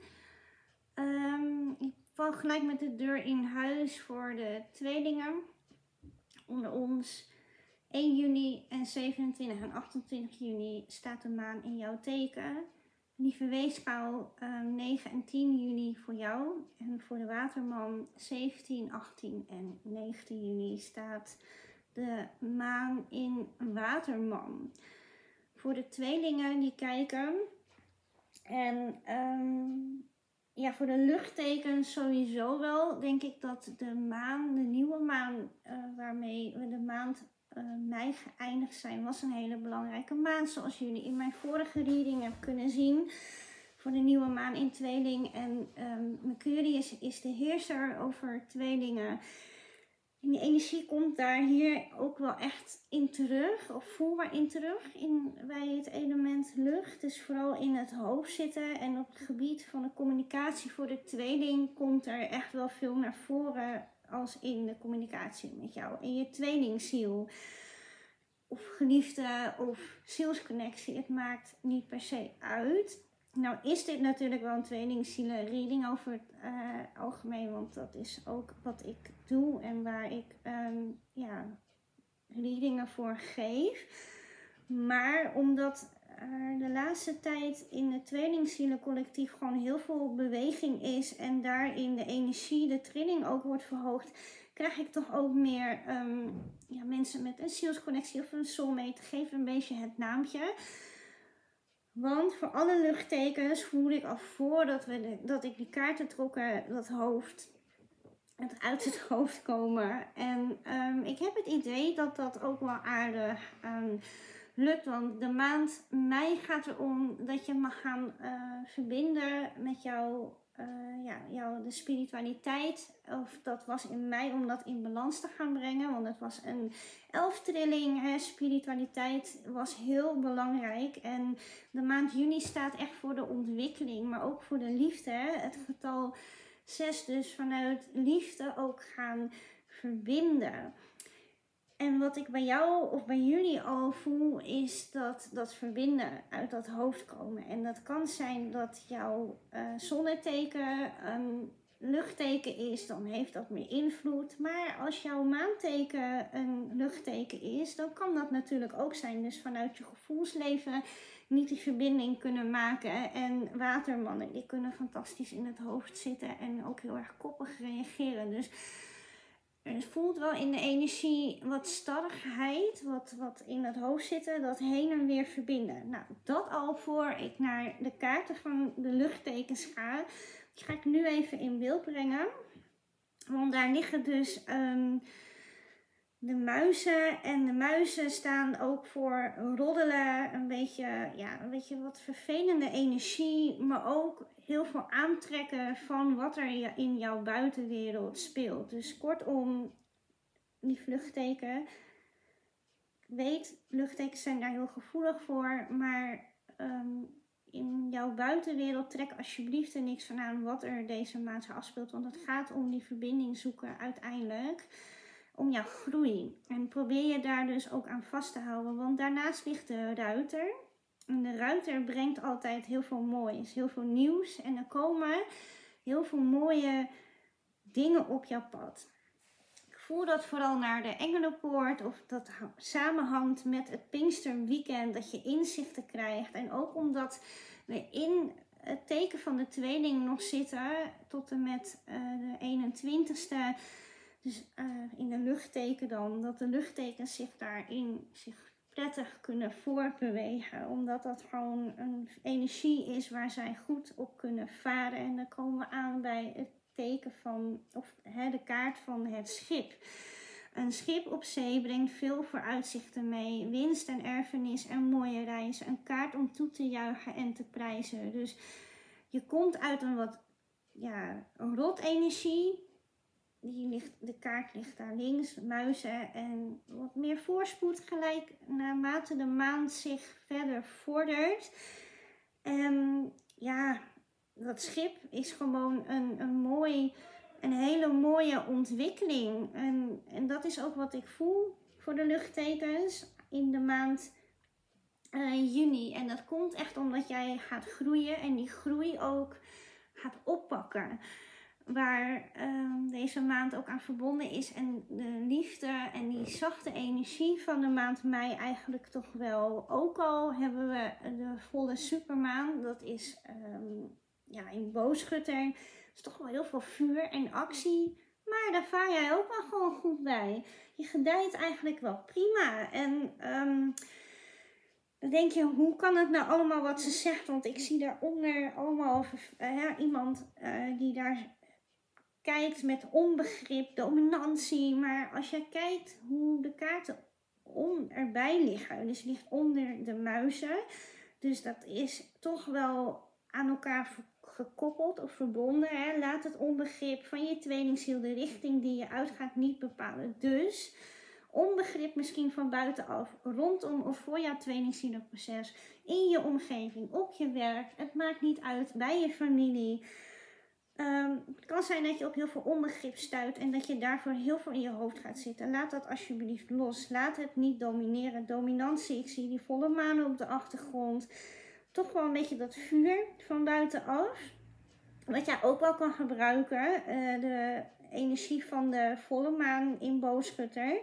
Um, ik val gelijk met de deur in huis voor de tweelingen. Onder ons 1 juni en 27 en 28 juni staat de maan in jouw teken. Lieve weegschaal, 9 ehm, en 10 juni voor jou. En voor de waterman 17, 18 en 19 juni staat de maan in waterman. Voor de tweelingen die kijken. En um, ja, voor de luchttekens sowieso wel. Denk ik dat de maan, de nieuwe maan uh, waarmee we de maand uh, mei geëindigd zijn, was een hele belangrijke maand. Zoals jullie in mijn vorige reading hebben kunnen zien. Voor de nieuwe maan in tweeling. En um, Mercurius is de heerser over tweelingen. En die energie komt daar hier ook wel echt in terug, of voelbaar in terug, in, bij het element lucht. Dus vooral in het hoofd zitten en op het gebied van de communicatie voor de tweeling komt er echt wel veel naar voren als in de communicatie met jou en je tweelingziel. Of geliefde of zielsconnectie, het maakt niet per se uit. Nou is dit natuurlijk wel een tweelingzielen reading over het uh, algemeen, want dat is ook wat ik doe en waar ik um, ja, readingen voor geef. Maar omdat de laatste tijd in het tweelingzielencollectief gewoon heel veel beweging is en daarin de energie, de trilling ook wordt verhoogd, krijg ik toch ook meer ehm, ja, mensen met een zielsconnectie of een soulmate. Geef een beetje het naampje. Want voor alle luchttekens voelde ik al voordat we dat ik die kaarten trokken, dat hoofd, het uit het hoofd komen. En ehm, ik heb het idee dat dat ook wel aardig um, lukt. Want de maand mei gaat erom dat je mag gaan uh, verbinden met jouw uh, ja, jou, de spiritualiteit. Of dat was in mij om dat in balans te gaan brengen. Want het was een elftrilling. Hè. Spiritualiteit was heel belangrijk. En de maand juni staat echt voor de ontwikkeling. Maar ook voor de liefde. Hè. Het getal 6 dus vanuit liefde ook gaan verbinden. En wat ik bij jou of bij jullie al voel, is dat dat verbinden uit dat hoofd komen. En dat kan zijn dat jouw uh, zonneteken een luchtteken is, dan heeft dat meer invloed. Maar als jouw maanteken een luchtteken is, dan kan dat natuurlijk ook zijn. Dus vanuit je gevoelsleven niet die verbinding kunnen maken. En watermannen, die kunnen fantastisch in het hoofd zitten en ook heel erg koppig reageren. Dus het voelt wel in de energie wat starrigheid, wat, wat in het hoofd zitten, dat heen en weer verbinden. Nou, dat al voor ik naar de kaarten van de luchttekens ga. Die ga ik nu even in beeld brengen. Want daar liggen dus um, de muizen. En de muizen staan ook voor roddelen. Een beetje, ja, een beetje wat vervelende energie. Maar ook heel veel aantrekken van wat er in jouw buitenwereld speelt. Dus kortom, die vluchtteken. Weet, luchttekens zijn daar heel gevoelig voor. Maar um, in jouw buitenwereld trek alsjeblieft er niks van aan wat er deze maand afspeelt. Want het gaat om die verbinding zoeken uiteindelijk. Om jouw groei. En probeer je daar dus ook aan vast te houden. Want daarnaast ligt de ruiter. De ruiter brengt altijd heel veel moois, heel veel nieuws. En er komen heel veel mooie dingen op jouw pad. Ik voel dat vooral naar de Engelenpoort of dat samenhangt met het Pinksterweekend. Dat je inzichten krijgt. En ook omdat we in het teken van de tweeling nog zitten tot en met uh, de 21ste. Dus uh, in de luchtteken dan. Dat de luchttekens zich daarin zich prettig kunnen voortbewegen. Omdat dat gewoon een energie is waar zij goed op kunnen varen. En dan komen we aan bij het teken van, of hè, de kaart van het schip. Een schip op zee brengt veel vooruitzichten mee. Winst en erfenis en mooie reizen. Een kaart om toe te juichen en te prijzen. Dus je komt uit een wat ja, rot energie die ligt, de kaart ligt daar links, muizen en wat meer voorspoed gelijk naarmate de maan zich verder vordert. En ja, dat schip is gewoon een, een mooi, een hele mooie ontwikkeling. En, en dat is ook wat ik voel voor de luchttekens in de maand uh, juni. En dat komt echt omdat jij gaat groeien en die groei ook gaat oppakken waar uh, deze maand ook aan verbonden is. En de liefde en die zachte energie van de maand mei eigenlijk toch wel. Ook al hebben we de volle supermaan, dat is um, ja, in boogschutter. is toch wel heel veel vuur en actie. Maar daar vaar jij ook wel gewoon goed bij. Je gedijt eigenlijk wel prima. En um, dan denk je, hoe kan het nou allemaal wat ze zegt? Want ik zie daaronder allemaal uh, iemand uh, die daar kijkt met onbegrip, dominantie. Maar als je kijkt hoe de kaarten om, erbij liggen, dus ligt onder de muizen. Dus dat is toch wel aan elkaar gekoppeld of verbonden. Hè? Laat het onbegrip van je tweelingziel de richting die je uitgaat niet bepalen. Dus onbegrip misschien van buitenaf, rondom of voor jouw tweelingzielenproces, in je omgeving, op je werk. Het maakt niet uit, bij je familie. Um, het kan zijn dat je op heel veel onbegrip stuit en dat je daarvoor heel veel in je hoofd gaat zitten. Laat dat alsjeblieft los. Laat het niet domineren. Dominantie, ik zie die volle maan op de achtergrond. Toch wel een beetje dat vuur van buitenaf. Wat jij ook wel kan gebruiken. Uh, de energie van de volle maan in boogschutter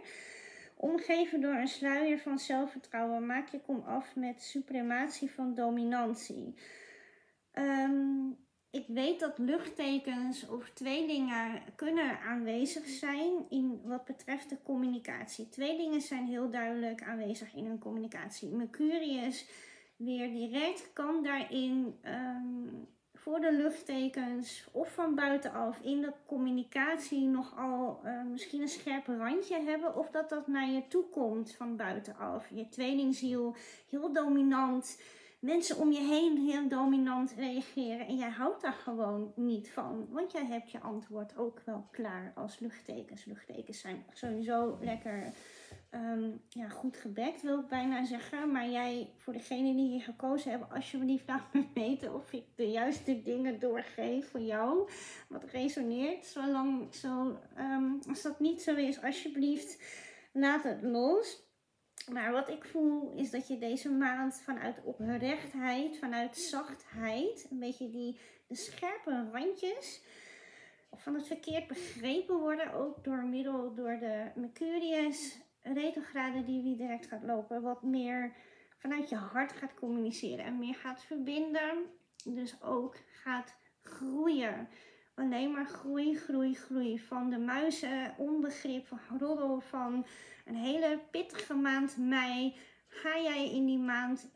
Omgeven door een sluier van zelfvertrouwen maak je kom af met suprematie van dominantie. Ehm, ik weet dat luchttekens of tweelingen kunnen aanwezig zijn in wat betreft de communicatie. Tweelingen zijn heel duidelijk aanwezig in hun communicatie. Mercurius weer direct kan daarin ehm, voor de luchttekens of van buitenaf in de communicatie nogal uh, misschien een scherp randje hebben of dat dat naar je toe komt van buitenaf. Je tweelingziel heel dominant, mensen om je heen heel dominant reageren en jij houdt daar gewoon niet van, want jij hebt je antwoord ook wel klaar als luchttekens. Luchttekens zijn sowieso lekker um, ja, goed gebekt, wil ik bijna zeggen. Maar jij, voor degene die hier gekozen hebben, alsjeblieft laat me weten of ik de juiste dingen doorgeef voor jou. Wat resoneert. Zolang, zo, um, als dat niet zo is, alsjeblieft laat het los. Maar wat ik voel is dat je deze maand vanuit oprechtheid, vanuit zachtheid, een beetje die de scherpe randjes van het verkeerd begrepen worden, ook door middel door de Mercurius retrograde die wie direct gaat lopen, wat meer vanuit je hart gaat communiceren en meer gaat verbinden. Dus ook gaat groeien. Alleen maar groei, groei, groei. Van de muizen, onbegrip, roddel, van een hele pittige maand mei. Ga jij in die maand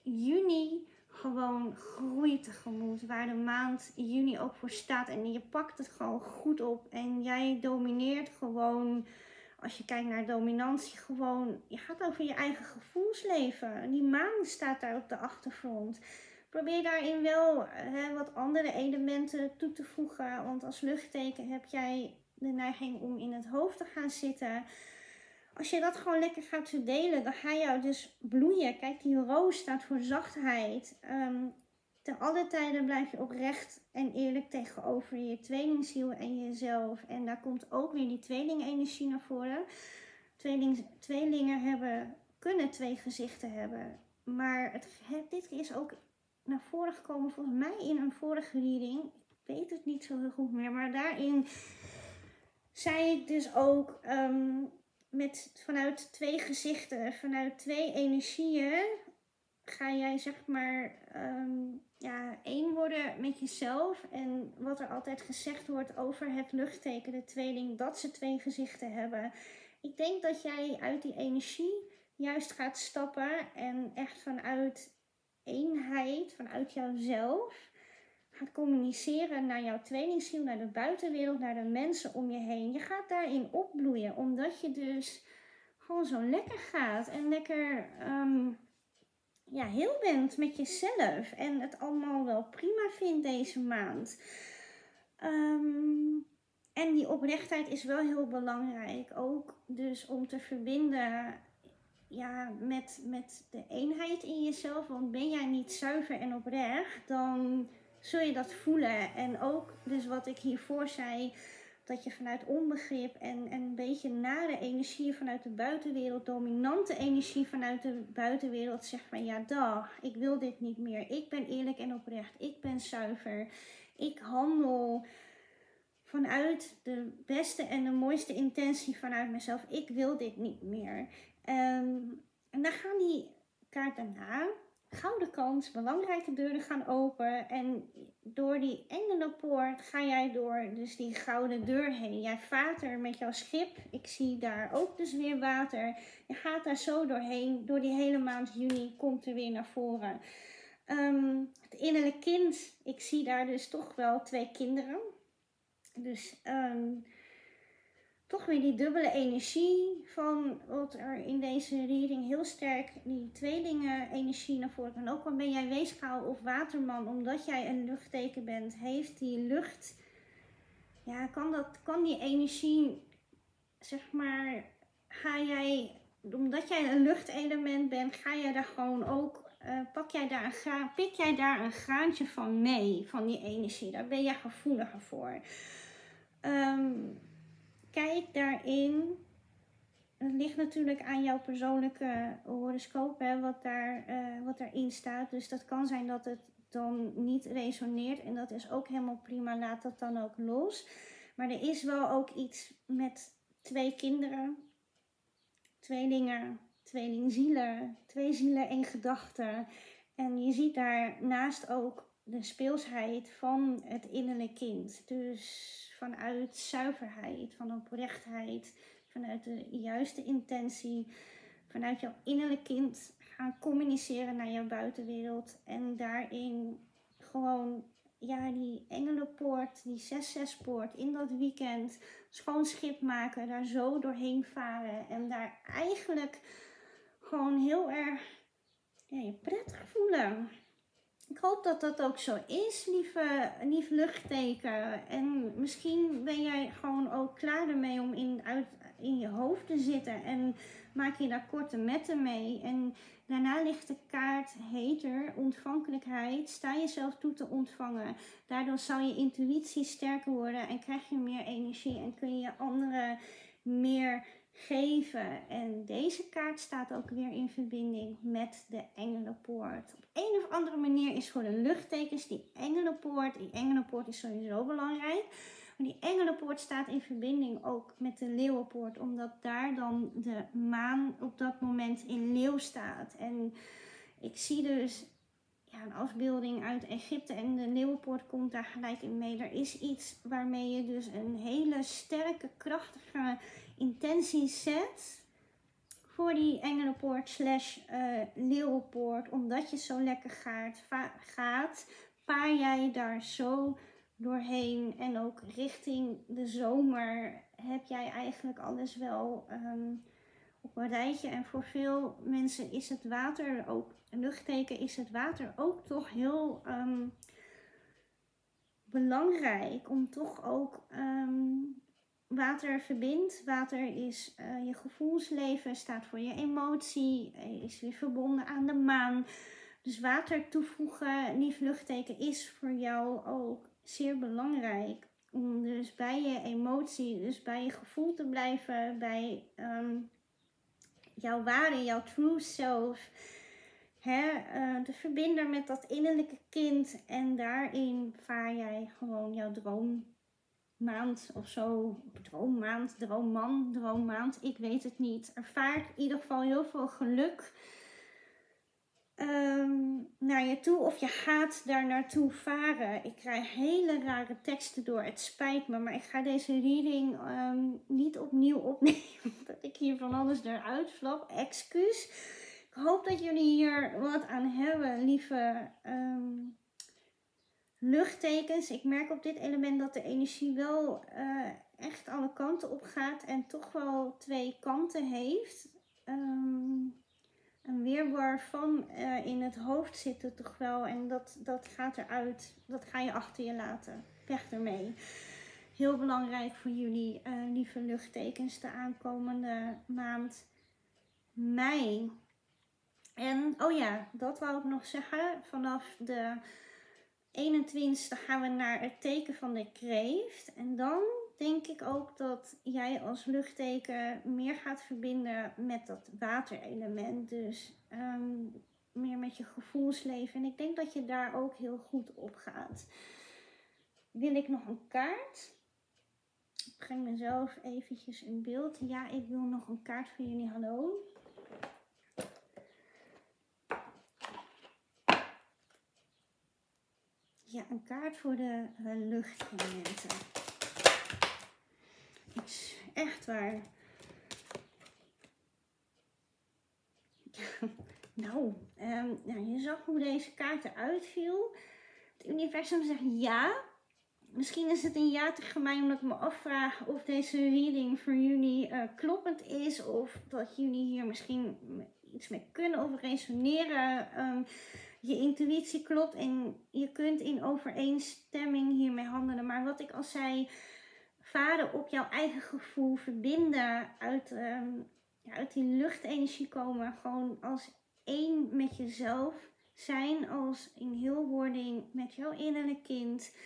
juni gewoon groei tegemoet. Waar de maand juni ook voor staat. En je pakt het gewoon goed op. En jij domineert gewoon als je kijkt naar dominantie, gewoon, je gaat over je eigen gevoelsleven. Die maan staat daar op de achtergrond. Probeer daarin wel hè, wat andere elementen toe te voegen. Want als luchtteken heb jij de neiging om in het hoofd te gaan zitten. Als je dat gewoon lekker gaat verdelen, dan ga je dus bloeien. Kijk, die roos staat voor zachtheid. Um, Ten alle tijden blijf je oprecht en eerlijk tegenover je tweelingziel en jezelf. En daar komt ook weer die tweelingenergie naar voren. Tweeling, tweelingen hebben, kunnen twee gezichten hebben. Maar het, dit is ook naar voren gekomen volgens mij in een vorige reading. Ik weet het niet zo heel goed meer. Maar daarin zei ik dus ook um, met, vanuit twee gezichten, vanuit twee energieën ga jij zeg maar um, ja, één worden met jezelf. En wat er altijd gezegd wordt over het luchtteken, de tweeling, dat ze twee gezichten hebben. Ik denk dat jij uit die energie juist gaat stappen en echt vanuit eenheid, vanuit jouzelf, gaat communiceren naar jouw tweelingziel, naar de buitenwereld, naar de mensen om je heen. Je gaat daarin opbloeien, omdat je dus gewoon zo lekker gaat en lekker. Um, ja, heel bent met jezelf en het allemaal wel prima vindt deze maand. Ehm, en die oprechtheid is wel heel belangrijk. Ook dus om te verbinden ja, met, met de eenheid in jezelf. Want ben jij niet zuiver en oprecht, dan zul je dat voelen. En ook dus wat ik hiervoor zei dat je vanuit onbegrip en, en een beetje nare energie vanuit de buitenwereld, dominante energie vanuit de buitenwereld, zegt van ja, dag, ik wil dit niet meer. Ik ben eerlijk en oprecht. Ik ben zuiver. Ik handel vanuit de beste en de mooiste intentie vanuit mezelf. Ik wil dit niet meer. Um, en dan gaan die kaart daarna gouden kans, belangrijke deuren gaan open. En door die engelenpoort ga jij door dus die gouden deur heen. Jij vaart er met jouw schip. Ik zie daar ook dus weer water. Je gaat daar zo doorheen. Door die hele maand juni komt er weer naar voren. Um, het innerlijke kind. Ik zie daar dus toch wel twee kinderen. Dus... Um, toch weer die dubbele energie van wat er in deze reading heel sterk die tweelingen energie naar voren kan. Ook al ben jij weeskaal of waterman, omdat jij een luchtteken bent, heeft die lucht, ja, kan, dat, kan die energie, zeg maar, ga jij, omdat jij een luchtelement bent, ga jij daar gewoon ook uh, pak jij daar een graan, pik jij daar een graantje van mee, van die energie. Daar ben jij gevoeliger voor. Um, kijk daarin. Het ligt natuurlijk aan jouw persoonlijke horoscoop, hè, wat, daar, uh, wat daarin staat. Dus dat kan zijn dat het dan niet resoneert. En dat is ook helemaal prima. Laat dat dan ook los. Maar er is wel ook iets met twee kinderen. tweelingen, tweelingzielen, twee zielen, één gedachte. En je ziet daarnaast ook de speelsheid van het innerlijke kind. Dus vanuit zuiverheid, van oprechtheid, vanuit de juiste intentie, vanuit jouw innerlijke kind gaan communiceren naar jouw buitenwereld. En daarin gewoon ja, die Engelenpoort, die 6 poort in dat weekend schoon schip maken, daar zo doorheen varen en daar eigenlijk gewoon heel erg ja, prettig voelen. Ik hoop dat dat ook zo is, lieve, lieve luchtteken. En misschien ben jij gewoon ook klaar ermee om in, uit, in je hoofd te zitten. En maak je daar korte metten mee. En daarna ligt de kaart heter, ontvankelijkheid. Sta jezelf toe te ontvangen. Daardoor zal je intuïtie sterker worden en krijg je meer energie. En kun je anderen meer geven. En deze kaart staat ook weer in verbinding met de engelenpoort. Op een of andere manier is voor de luchttekens die engelenpoort, die engelenpoort is sowieso belangrijk. Maar die engelenpoort staat in verbinding ook met de leeuwenpoort, omdat daar dan de maan op dat moment in leeuw staat. En ik zie dus ja, een afbeelding uit Egypte en de leeuwenpoort komt daar gelijk in mee. Er is iets waarmee je dus een hele sterke, krachtige intentie zet voor die engelenpoort slash uh, leeuwenpoort. Omdat je zo lekker gaat, gaat, vaar jij daar zo doorheen. En ook richting de zomer heb jij eigenlijk alles wel ehm, op een rijtje. En voor veel mensen is het water ook, luchtteken is het water ook toch heel ehm, belangrijk. Om toch ook ehm, water verbindt. Water is uh, je gevoelsleven, staat voor je emotie, is weer verbonden aan de maan. Dus water toevoegen, lief luchtteken, is voor jou ook zeer belangrijk. Om dus bij je emotie, dus bij je gevoel te blijven, bij um, jouw waarde, jouw true self. Hè, uh, te verbinden met dat innerlijke kind. En daarin vaar jij gewoon jouw droommaand of zo. Droommaand, droomman, droommaand. Ik weet het niet. Ervaar in ieder geval heel veel geluk um, naar je toe of je gaat daar naartoe varen. Ik krijg hele rare teksten door. Het spijt me, maar ik ga deze reading um, niet opnieuw opnemen. Dat ik hier van alles eruit flap. Excuus. Ik hoop dat jullie hier wat aan hebben, lieve um, luchttekens. Ik merk op dit element dat de energie wel uh, echt alle kanten op gaat en toch wel twee kanten heeft. Um, een weerwar van uh, in het hoofd zitten toch wel. En dat, dat gaat eruit. Dat ga je achter je laten. Weg ermee. Heel belangrijk voor jullie, uh, lieve luchttekens, de aankomende maand mei. En, oh ja, dat wou ik nog zeggen. Vanaf de 21ste gaan we naar het teken van de kreeft. En dan denk ik ook dat jij als luchtteken meer gaat verbinden met dat waterelement. Dus ehm, meer met je gevoelsleven. En ik denk dat je daar ook heel goed op gaat. Wil ik nog een kaart? Ik breng mezelf eventjes in beeld. Ja, ik wil nog een kaart voor jullie. Hallo. Een kaart voor de uh, luchtelementen echt waar. nou, nou, je zag hoe deze kaart eruit viel. Het universum zegt ja. Misschien is het een ja tegen mij omdat ik me afvraag of deze reading voor jullie uh, kloppend is. Of dat jullie hier misschien iets mee kunnen of resoneren. Um, je intuïtie klopt en je kunt in overeenstemming hiermee handelen. Maar wat ik al zei, varen op jouw eigen gevoel, verbinden, uit, um, uit die luchtenergie komen. Gewoon als één met jezelf zijn, als in heelwording met jouw innerlijke kind.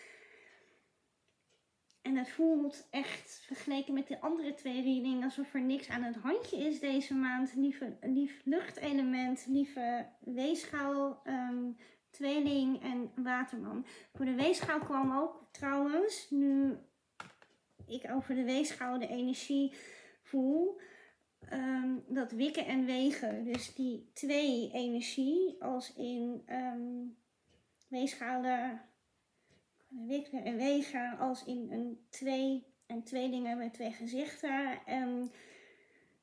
En het voelt echt, vergeleken met de andere twee readingen, alsof er niks aan het handje is deze maand. Lieve, lief luchtelement, lieve weegschaal, um, tweeling en waterman. Voor de weegschaal kwam ook trouwens, nu ik over de weegschaal de energie voel. ehm, dat wikken en wegen, dus die twee energie, als in um, en wegen, als in een twee en tweelingen met twee gezichten. En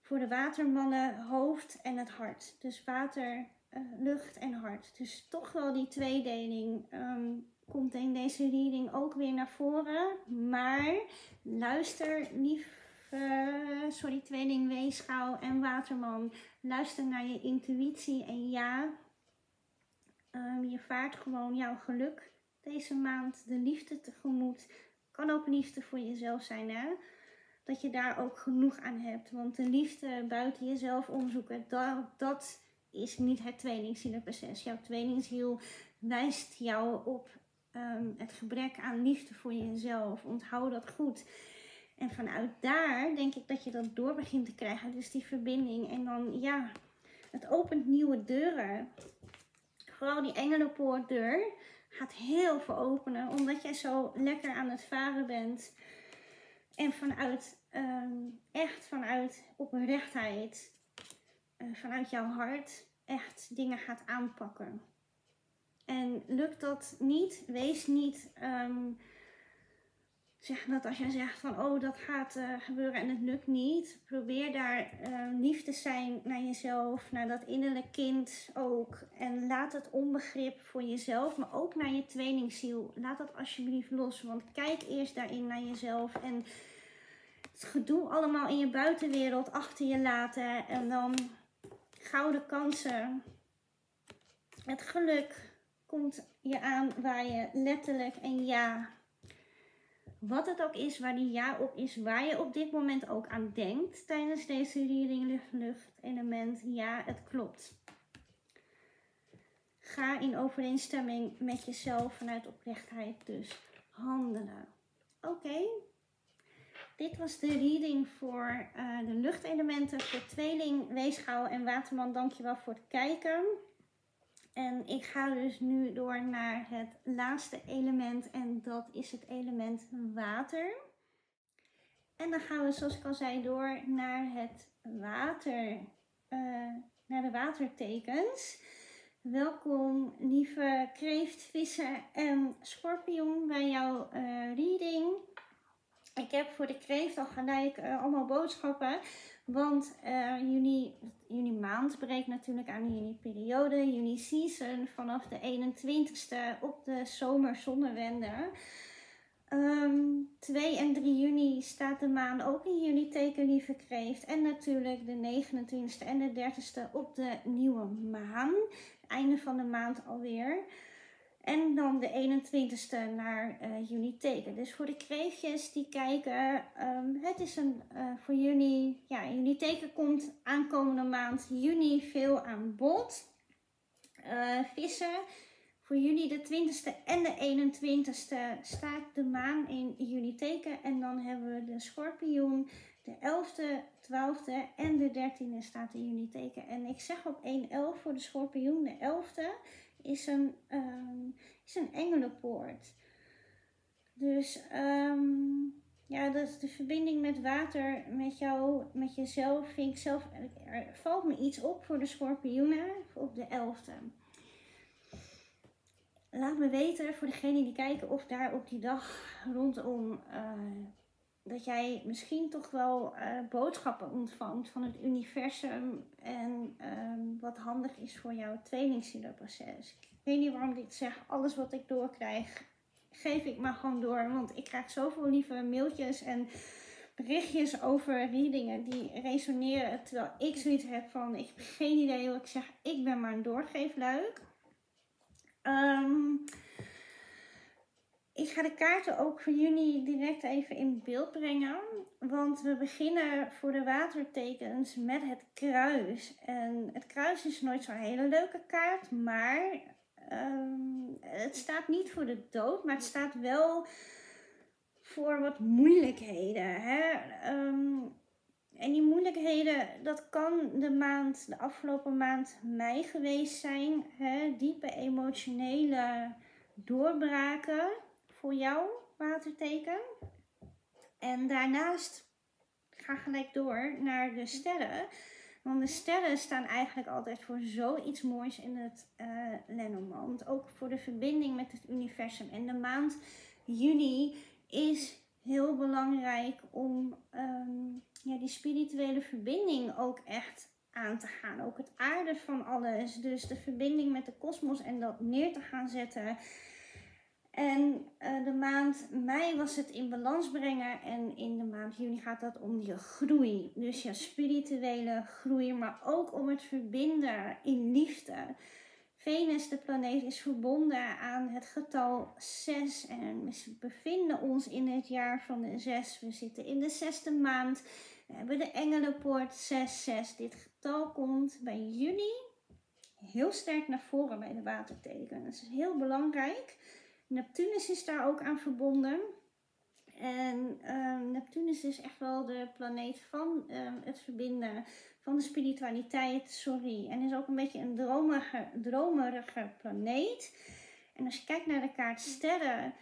voor de watermannen hoofd en het hart. Dus water, uh, lucht en hart. Dus toch wel die tweedeling um, komt in deze reading ook weer naar voren. Maar luister lief sorry, tweeling, weeschouw en waterman. Luister naar je intuïtie en ja, um, je vaart gewoon jouw geluk deze maand, de liefde tegemoet. Kan ook liefde voor jezelf zijn, hè? Dat je daar ook genoeg aan hebt. Want de liefde buiten jezelf omzoeken, dat, dat is niet het tweelingzielenproces. Jouw tweelingziel wijst jou op um, het gebrek aan liefde voor jezelf. Onthoud dat goed. En vanuit daar denk ik dat je dat door begint te krijgen. Dus die verbinding. En dan, ja, het opent nieuwe deuren. Vooral die engelenpoortdeur gaat heel veel openen. Omdat jij zo lekker aan het varen bent. En vanuit, um, echt vanuit oprechtheid. Uh, vanuit jouw hart echt dingen gaat aanpakken. En lukt dat niet, wees niet um, dat als jij zegt van oh dat gaat uh, gebeuren en het lukt niet, probeer daar uh, lief te zijn naar jezelf, naar dat innerlijk kind ook. En laat het onbegrip voor jezelf, maar ook naar je tweelingziel. Laat dat alsjeblieft los, want kijk eerst daarin naar jezelf en het gedoe allemaal in je buitenwereld achter je laten en dan gouden kansen. Het geluk komt je aan waar je letterlijk en ja wat het ook is, waar die ja op is, waar je op dit moment ook aan denkt tijdens deze reading lucht, element, ja, het klopt. Ga in overeenstemming met jezelf vanuit oprechtheid dus handelen. Oké, dit was de reading voor uh, de luchtelementen voor tweeling, weeschouw en waterman. Dankjewel voor het kijken. En ik ga dus nu door naar het laatste element en dat is het element water. En dan gaan we, zoals ik al zei, door naar het water, uh, naar de watertekens. Welkom lieve kreeft, vissen en schorpioen bij jouw uh, reading. Ik heb voor de kreeft al gelijk uh, allemaal boodschappen. Want uh, juni, juni maand breekt natuurlijk aan de juni periode, juni season, vanaf de 21ste op de zomerzonnewende. Um, 2 en 3 juni staat de maan ook in juni teken lieve kreeft. En natuurlijk de 29ste en de 30ste op de nieuwe maan. Einde van de maand alweer. En dan de 21ste naar uh, juni teken. Dus voor de kreefjes die kijken, um, het is een, uh, voor juni, ja, juni teken komt aankomende maand juni veel aan bod. Uh, vissen, voor juni de 20ste en de 21ste staat de maan in juni teken. En dan hebben we de schorpioen, de 11e, 12e en de 13e staat in juni teken. En ik zeg op 1-11 voor de schorpioen, de 11e is een, um, is een engelenpoort. Dus um, ja, dat is de verbinding met water, met jou, met jezelf, vind ik zelf, er valt me iets op voor de schorpioenen op de 11e. Laat me weten voor degenen die kijken of daar op die dag rondom uh, dat jij misschien toch wel uh, boodschappen ontvangt van het universum en um, wat handig is voor jouw tweelingzielenproces. Ik weet niet waarom ik dit zeg. Alles wat ik doorkrijg, geef ik maar gewoon door. Want ik krijg zoveel lieve mailtjes en berichtjes over readingen die resoneren. Terwijl ik zoiets heb van, ik heb geen idee wat ik zeg. Ik ben maar een doorgeefluik. Um, ik ga de kaarten ook voor jullie direct even in beeld brengen. Want we beginnen voor de watertekens met het kruis. En het kruis is nooit zo'n hele leuke kaart, maar um, het staat niet voor de dood, maar het staat wel voor wat moeilijkheden. Hè? Um, en die moeilijkheden, dat kan de maand, de afgelopen maand mei geweest zijn. Hè? Diepe emotionele doorbraken voor jou, waterteken. En daarnaast ga gelijk door naar de sterren. Want de sterren staan eigenlijk altijd voor zoiets moois in het uh, Lenormand. Ook voor de verbinding met het universum. En de maand juni is heel belangrijk om ehm, ja, die spirituele verbinding ook echt aan te gaan. Ook het aarde van alles. Dus de verbinding met de kosmos en dat neer te gaan zetten. En uh, de maand mei was het in balans brengen. En in de maand juni gaat dat om je groei. Dus je spirituele groei, maar ook om het verbinden in liefde. Venus, de planeet, is verbonden aan het getal 6. En we bevinden ons in het jaar van de 6. We zitten in de zesde maand. We hebben de Engelenpoort 6-6. Dit getal komt bij juni heel sterk naar voren bij de waterteken. Dat is heel belangrijk. Neptunus is daar ook aan verbonden. En uh, Neptunus is echt wel de planeet van uh, het verbinden van de spiritualiteit, sorry. En is ook een beetje een dromerige, dromerige planeet. En als je kijkt naar de kaart sterren,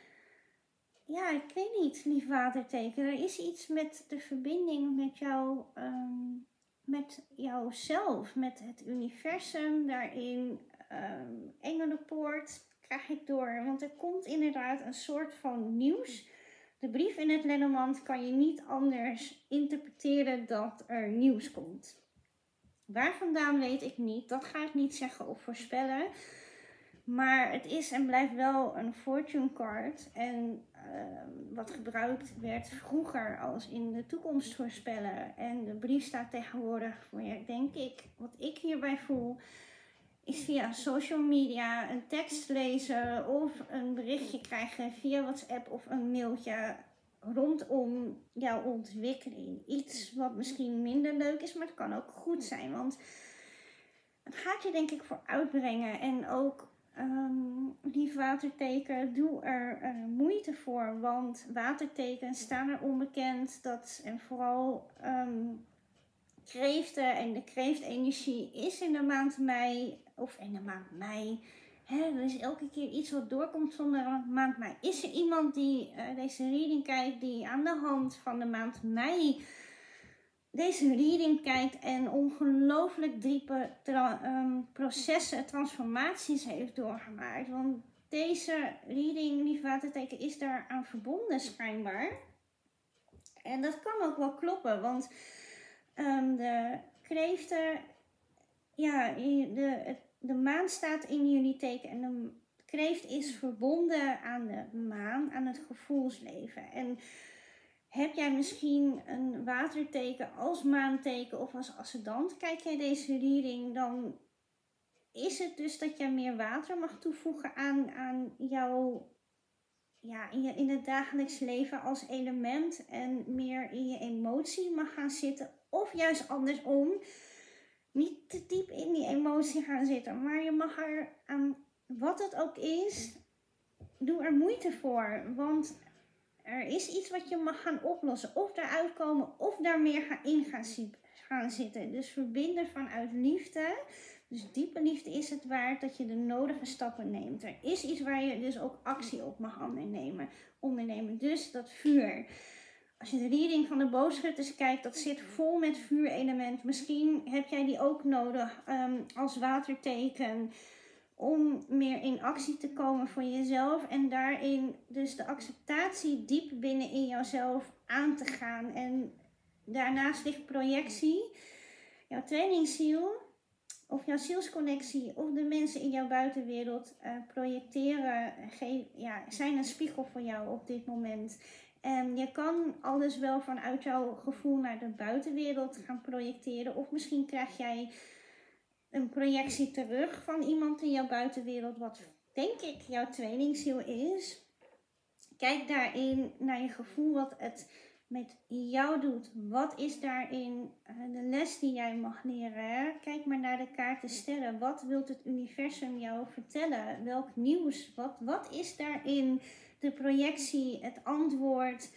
ja, ik weet niet, lief waterteken. Er is iets met de verbinding met jou, um, met jouzelf, met het universum, daarin Engelenpoort krijg ik door. Want er komt inderdaad een soort van nieuws. De brief in het Lenormand kan je niet anders interpreteren dat er nieuws komt. Waar vandaan weet ik niet. Dat ga ik niet zeggen of voorspellen. Maar het is en blijft wel een fortune card. En uh, wat gebruikt werd vroeger als in de toekomst voorspellen. En de brief staat tegenwoordig voor, denk ik, wat ik hierbij voel, is via social media een tekst lezen of een berichtje krijgen via WhatsApp of een mailtje rondom jouw ontwikkeling. Iets wat misschien minder leuk is, maar het kan ook goed zijn. Want het gaat je denk ik voor uitbrengen. En ook um, lief waterteken, doe er uh, moeite voor. Want watertekens staan er onbekend. Dat, en vooral um, kreeften en de kreeftenergie is in de maand mei, of in de maand mei, Hè, er is elke keer iets wat doorkomt van de maand mei. Is er iemand die uh, deze reading kijkt, die aan de hand van de maand mei deze reading kijkt en ongelooflijk diepe tra um, processen, transformaties heeft doorgemaakt? Want deze reading, lief waterteken, is daaraan verbonden schijnbaar. En dat kan ook wel kloppen, want um, de kreeften, ja, de, het de maan staat in jullie teken en de kreeft is verbonden aan de maan, aan het gevoelsleven. En heb jij misschien een waterteken als maanteken of als ascendant? Kijk jij deze reading, dan is het dus dat je meer water mag toevoegen aan, aan jouw, ja, in, je, in het dagelijks leven als element en meer in je emotie mag gaan zitten. Of juist andersom, niet te diep in die emotie gaan zitten. Maar je mag er aan wat het ook is, doe er moeite voor. Want er is iets wat je mag gaan oplossen. Of eruit komen of daar meer in gaan, gaan zitten. Dus verbinden vanuit liefde. Dus diepe liefde is het waard dat je de nodige stappen neemt. Er is iets waar je dus ook actie op mag ondernemen. ondernemen. Dus dat vuur als je de reading van de boogschutters kijkt, dat zit vol met vuurelement. Misschien heb jij die ook nodig um, als waterteken om meer in actie te komen voor jezelf en daarin dus de acceptatie diep binnen in jezelf aan te gaan. En daarnaast ligt projectie, jouw trainingsziel of jouw zielsconnectie of de mensen in jouw buitenwereld uh, projecteren, ja, zijn een spiegel voor jou op dit moment. En je kan alles wel vanuit jouw gevoel naar de buitenwereld gaan projecteren. Of misschien krijg jij een projectie terug van iemand in jouw buitenwereld, wat denk ik jouw tweelingziel is. Kijk daarin naar je gevoel, wat het met jou doet. Wat is daarin eh, de les die jij mag leren? Kijk maar naar de kaarten sterren. Wat wilt het universum jou vertellen? Welk nieuws? Wat, wat is daarin? De projectie, het antwoord,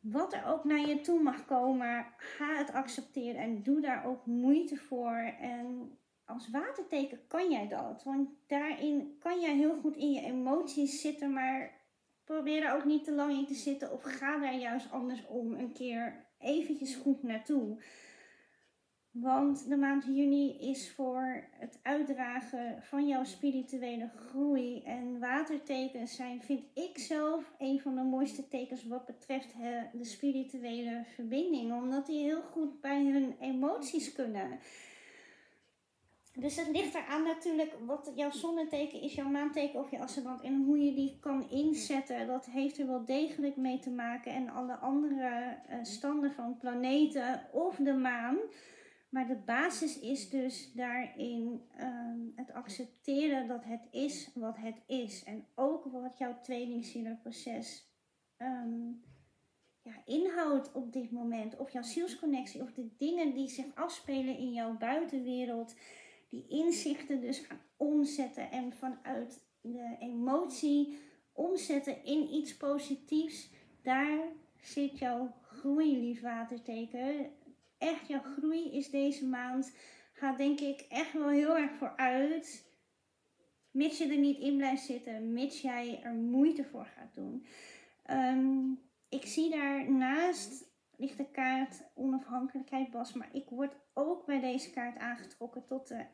wat er ook naar je toe mag komen, ga het accepteren en doe daar ook moeite voor. En als waterteken kan jij dat, want daarin kan jij heel goed in je emoties zitten, maar probeer er ook niet te lang in te zitten of ga daar juist andersom een keer eventjes goed naartoe. Want de maand juni is voor het uitdragen van jouw spirituele groei. En watertekens zijn, vind ik zelf, een van de mooiste tekens wat betreft de spirituele verbinding. Omdat die heel goed bij hun emoties kunnen. Dus het ligt eraan natuurlijk wat jouw zonneteken is, jouw maanteken of je ascendant en hoe je die kan inzetten. Dat heeft er wel degelijk mee te maken en alle andere uh, standen van planeten of de maan. Maar de basis is dus daarin um, het accepteren dat het is wat het is. En ook wat jouw tweelingzielenproces um, ja, inhoudt op dit moment. Of jouw zielsconnectie, of de dingen die zich afspelen in jouw buitenwereld die inzichten dus gaan omzetten en vanuit de emotie omzetten in iets positiefs. Daar zit jouw groei, lief waterteken. Echt, jouw groei is deze maand, gaat denk ik echt wel heel erg vooruit. Mits je er niet in blijft zitten, mits jij er moeite voor gaat doen. Ehm, ik zie daarnaast ligt de kaart onafhankelijkheid Bas, maar ik word ook bij deze kaart aangetrokken tot de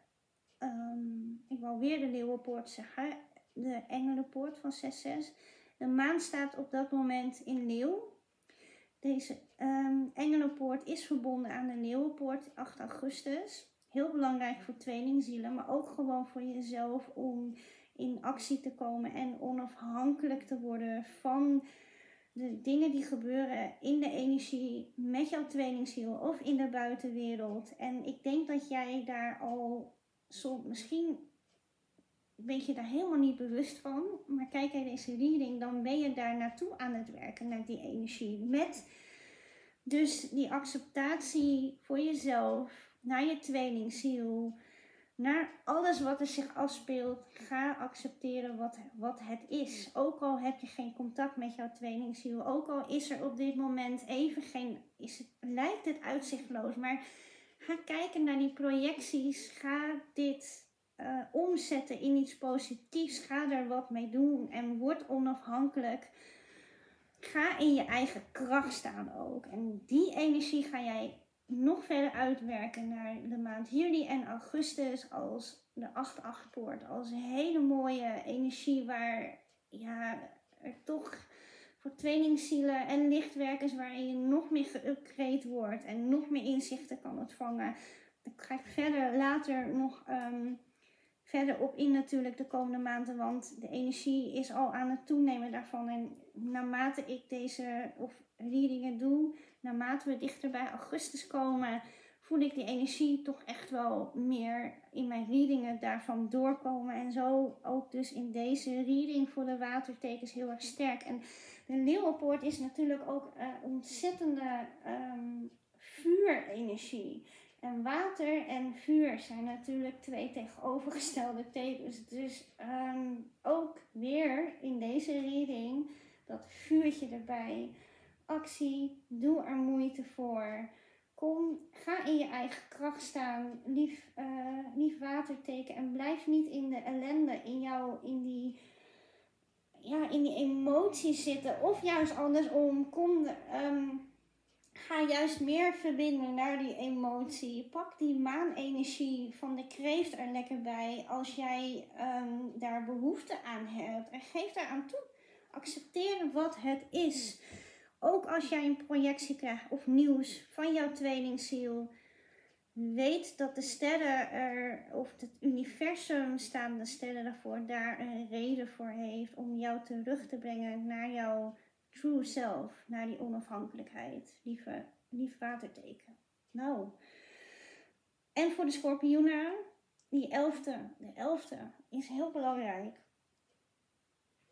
um, ik wil weer de Leeuwenpoort zeggen, de Engelenpoort van 6-6. De maan staat op dat moment in Leeuw. Deze um, Engelenpoort is verbonden aan de Leeuwenpoort 8 augustus. Heel belangrijk voor tweelingzielen, maar ook gewoon voor jezelf om in actie te komen en onafhankelijk te worden van de dingen die gebeuren in de energie met jouw tweelingziel of in de buitenwereld. En ik denk dat jij daar al zo, misschien ben je daar helemaal niet bewust van, maar kijk naar deze reading, dan ben je daar naartoe aan het werken, naar die energie. Met dus die acceptatie voor jezelf, naar je tweelingziel, naar alles wat er zich afspeelt. Ga accepteren wat, wat het is. Ook al heb je geen contact met jouw tweelingziel, ook al is er op dit moment even geen, is het, lijkt het uitzichtloos, maar Ga kijken naar die projecties. Ga dit uh, omzetten in iets positiefs. Ga er wat mee doen en word onafhankelijk. Ga in je eigen kracht staan ook. En die energie ga jij nog verder uitwerken naar de maand juli en augustus als de 8-8 poort. Als een hele mooie energie waar ja, er toch voor tweelingzielen en lichtwerkers waarin je nog meer geüpgrade wordt en nog meer inzichten kan ontvangen. Daar ga ik verder later nog um, verder op in natuurlijk de komende maanden, want de energie is al aan het toenemen daarvan. En naarmate ik deze of readingen doe, naarmate we dichter bij augustus komen, voel ik die energie toch echt wel meer in mijn readingen daarvan doorkomen. En zo ook dus in deze reading voor de watertekens heel erg sterk. En de leeuwenpoort is natuurlijk ook uh, ontzettende um, vuurenergie. En water en vuur zijn natuurlijk twee tegenovergestelde tekens. Dus um, ook weer in deze reading dat vuurtje erbij. Actie, doe er moeite voor. Kom, ga in je eigen kracht staan, lief, uh, lief waterteken. En blijf niet in de ellende, in jou, in die ja, in die emoties zitten. Of juist andersom, kom, um, ga juist meer verbinden naar die emotie. Pak die maanenergie van de kreeft er lekker bij als jij um, daar behoefte aan hebt. En geef daar aan toe. Accepteer wat het is. Ook als jij een projectie krijgt of nieuws van jouw tweelingziel weet dat de sterren er, of het universum staan de sterren ervoor, daar een reden voor heeft om jou terug te brengen naar jouw true self, naar die onafhankelijkheid. Lieve, lief waterteken. Nou. En voor de schorpioenen, die elfde, de elfde is heel belangrijk.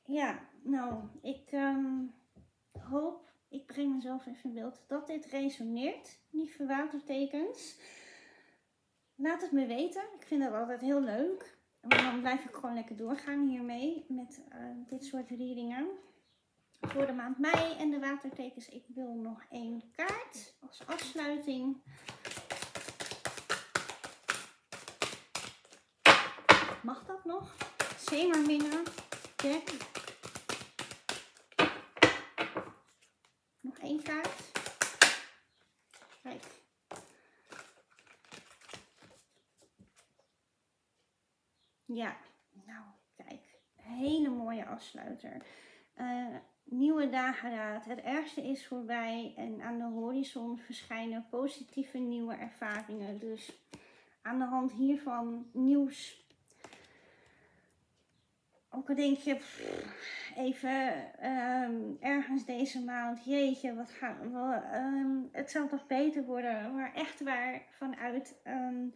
Ja, nou, ik um, hoop, ik breng mezelf even in beeld, dat dit resoneert, lieve watertekens. Laat het me weten. Ik vind dat altijd heel leuk. En dan blijf ik gewoon lekker doorgaan hiermee met uh, dit soort readingen. Voor de maand mei en de watertekens. Ik wil nog één kaart als afsluiting. Mag dat nog? Zeemerminnen. Kijk. nog één kaart. Kijk. Ja, nou, kijk. Hele mooie afsluiter. Uh, nieuwe dageraad. Het ergste is voorbij en aan de horizon verschijnen positieve nieuwe ervaringen. Dus aan de hand hiervan nieuws. Ook al denk je even um, ergens deze maand, jeetje, wat gaan we, um, het zou toch beter worden. Maar echt waar, vanuit um,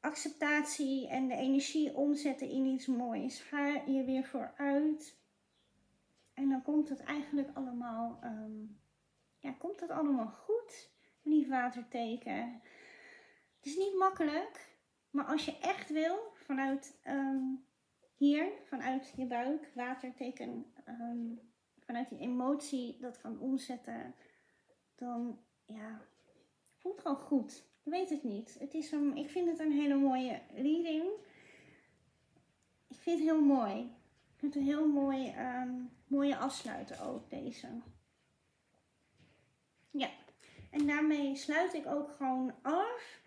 acceptatie en de energie omzetten in iets moois. Ga je weer vooruit. En dan komt het eigenlijk allemaal, ja, komt het allemaal goed. Lief waterteken. Het is niet makkelijk, maar als je echt wil, vanuit hier vanuit je buik, waterteken, um, vanuit die emotie dat gaan omzetten, dan ja, voelt gewoon goed. Ik weet het niet. Het is een, ik vind het een hele mooie reading. Ik vind het heel mooi. Ik vind het een heel mooi, um, mooie afsluiten ook, deze. Ja, en daarmee sluit ik ook gewoon af.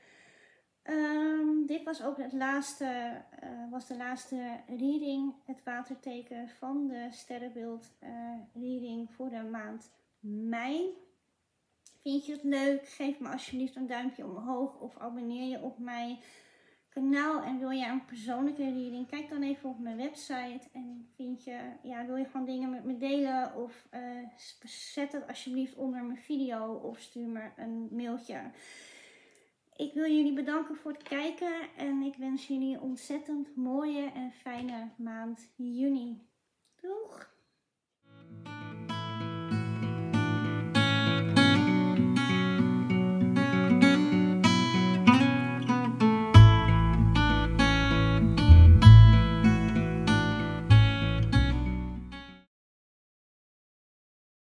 Um, dit was ook het laatste, uh, was de laatste reading, het waterteken van de sterrenbeeld uh, reading voor de maand mei. Vind je het leuk? Geef me alsjeblieft een duimpje omhoog of abonneer je op mijn kanaal. En wil je een persoonlijke reading? Kijk dan even op mijn website. En vind je, ja, wil je gewoon dingen met me delen? Of uh, zet het alsjeblieft onder mijn video of stuur me een mailtje. Ik wil jullie bedanken voor het kijken en ik wens jullie een ontzettend mooie en fijne maand juni. Doeg!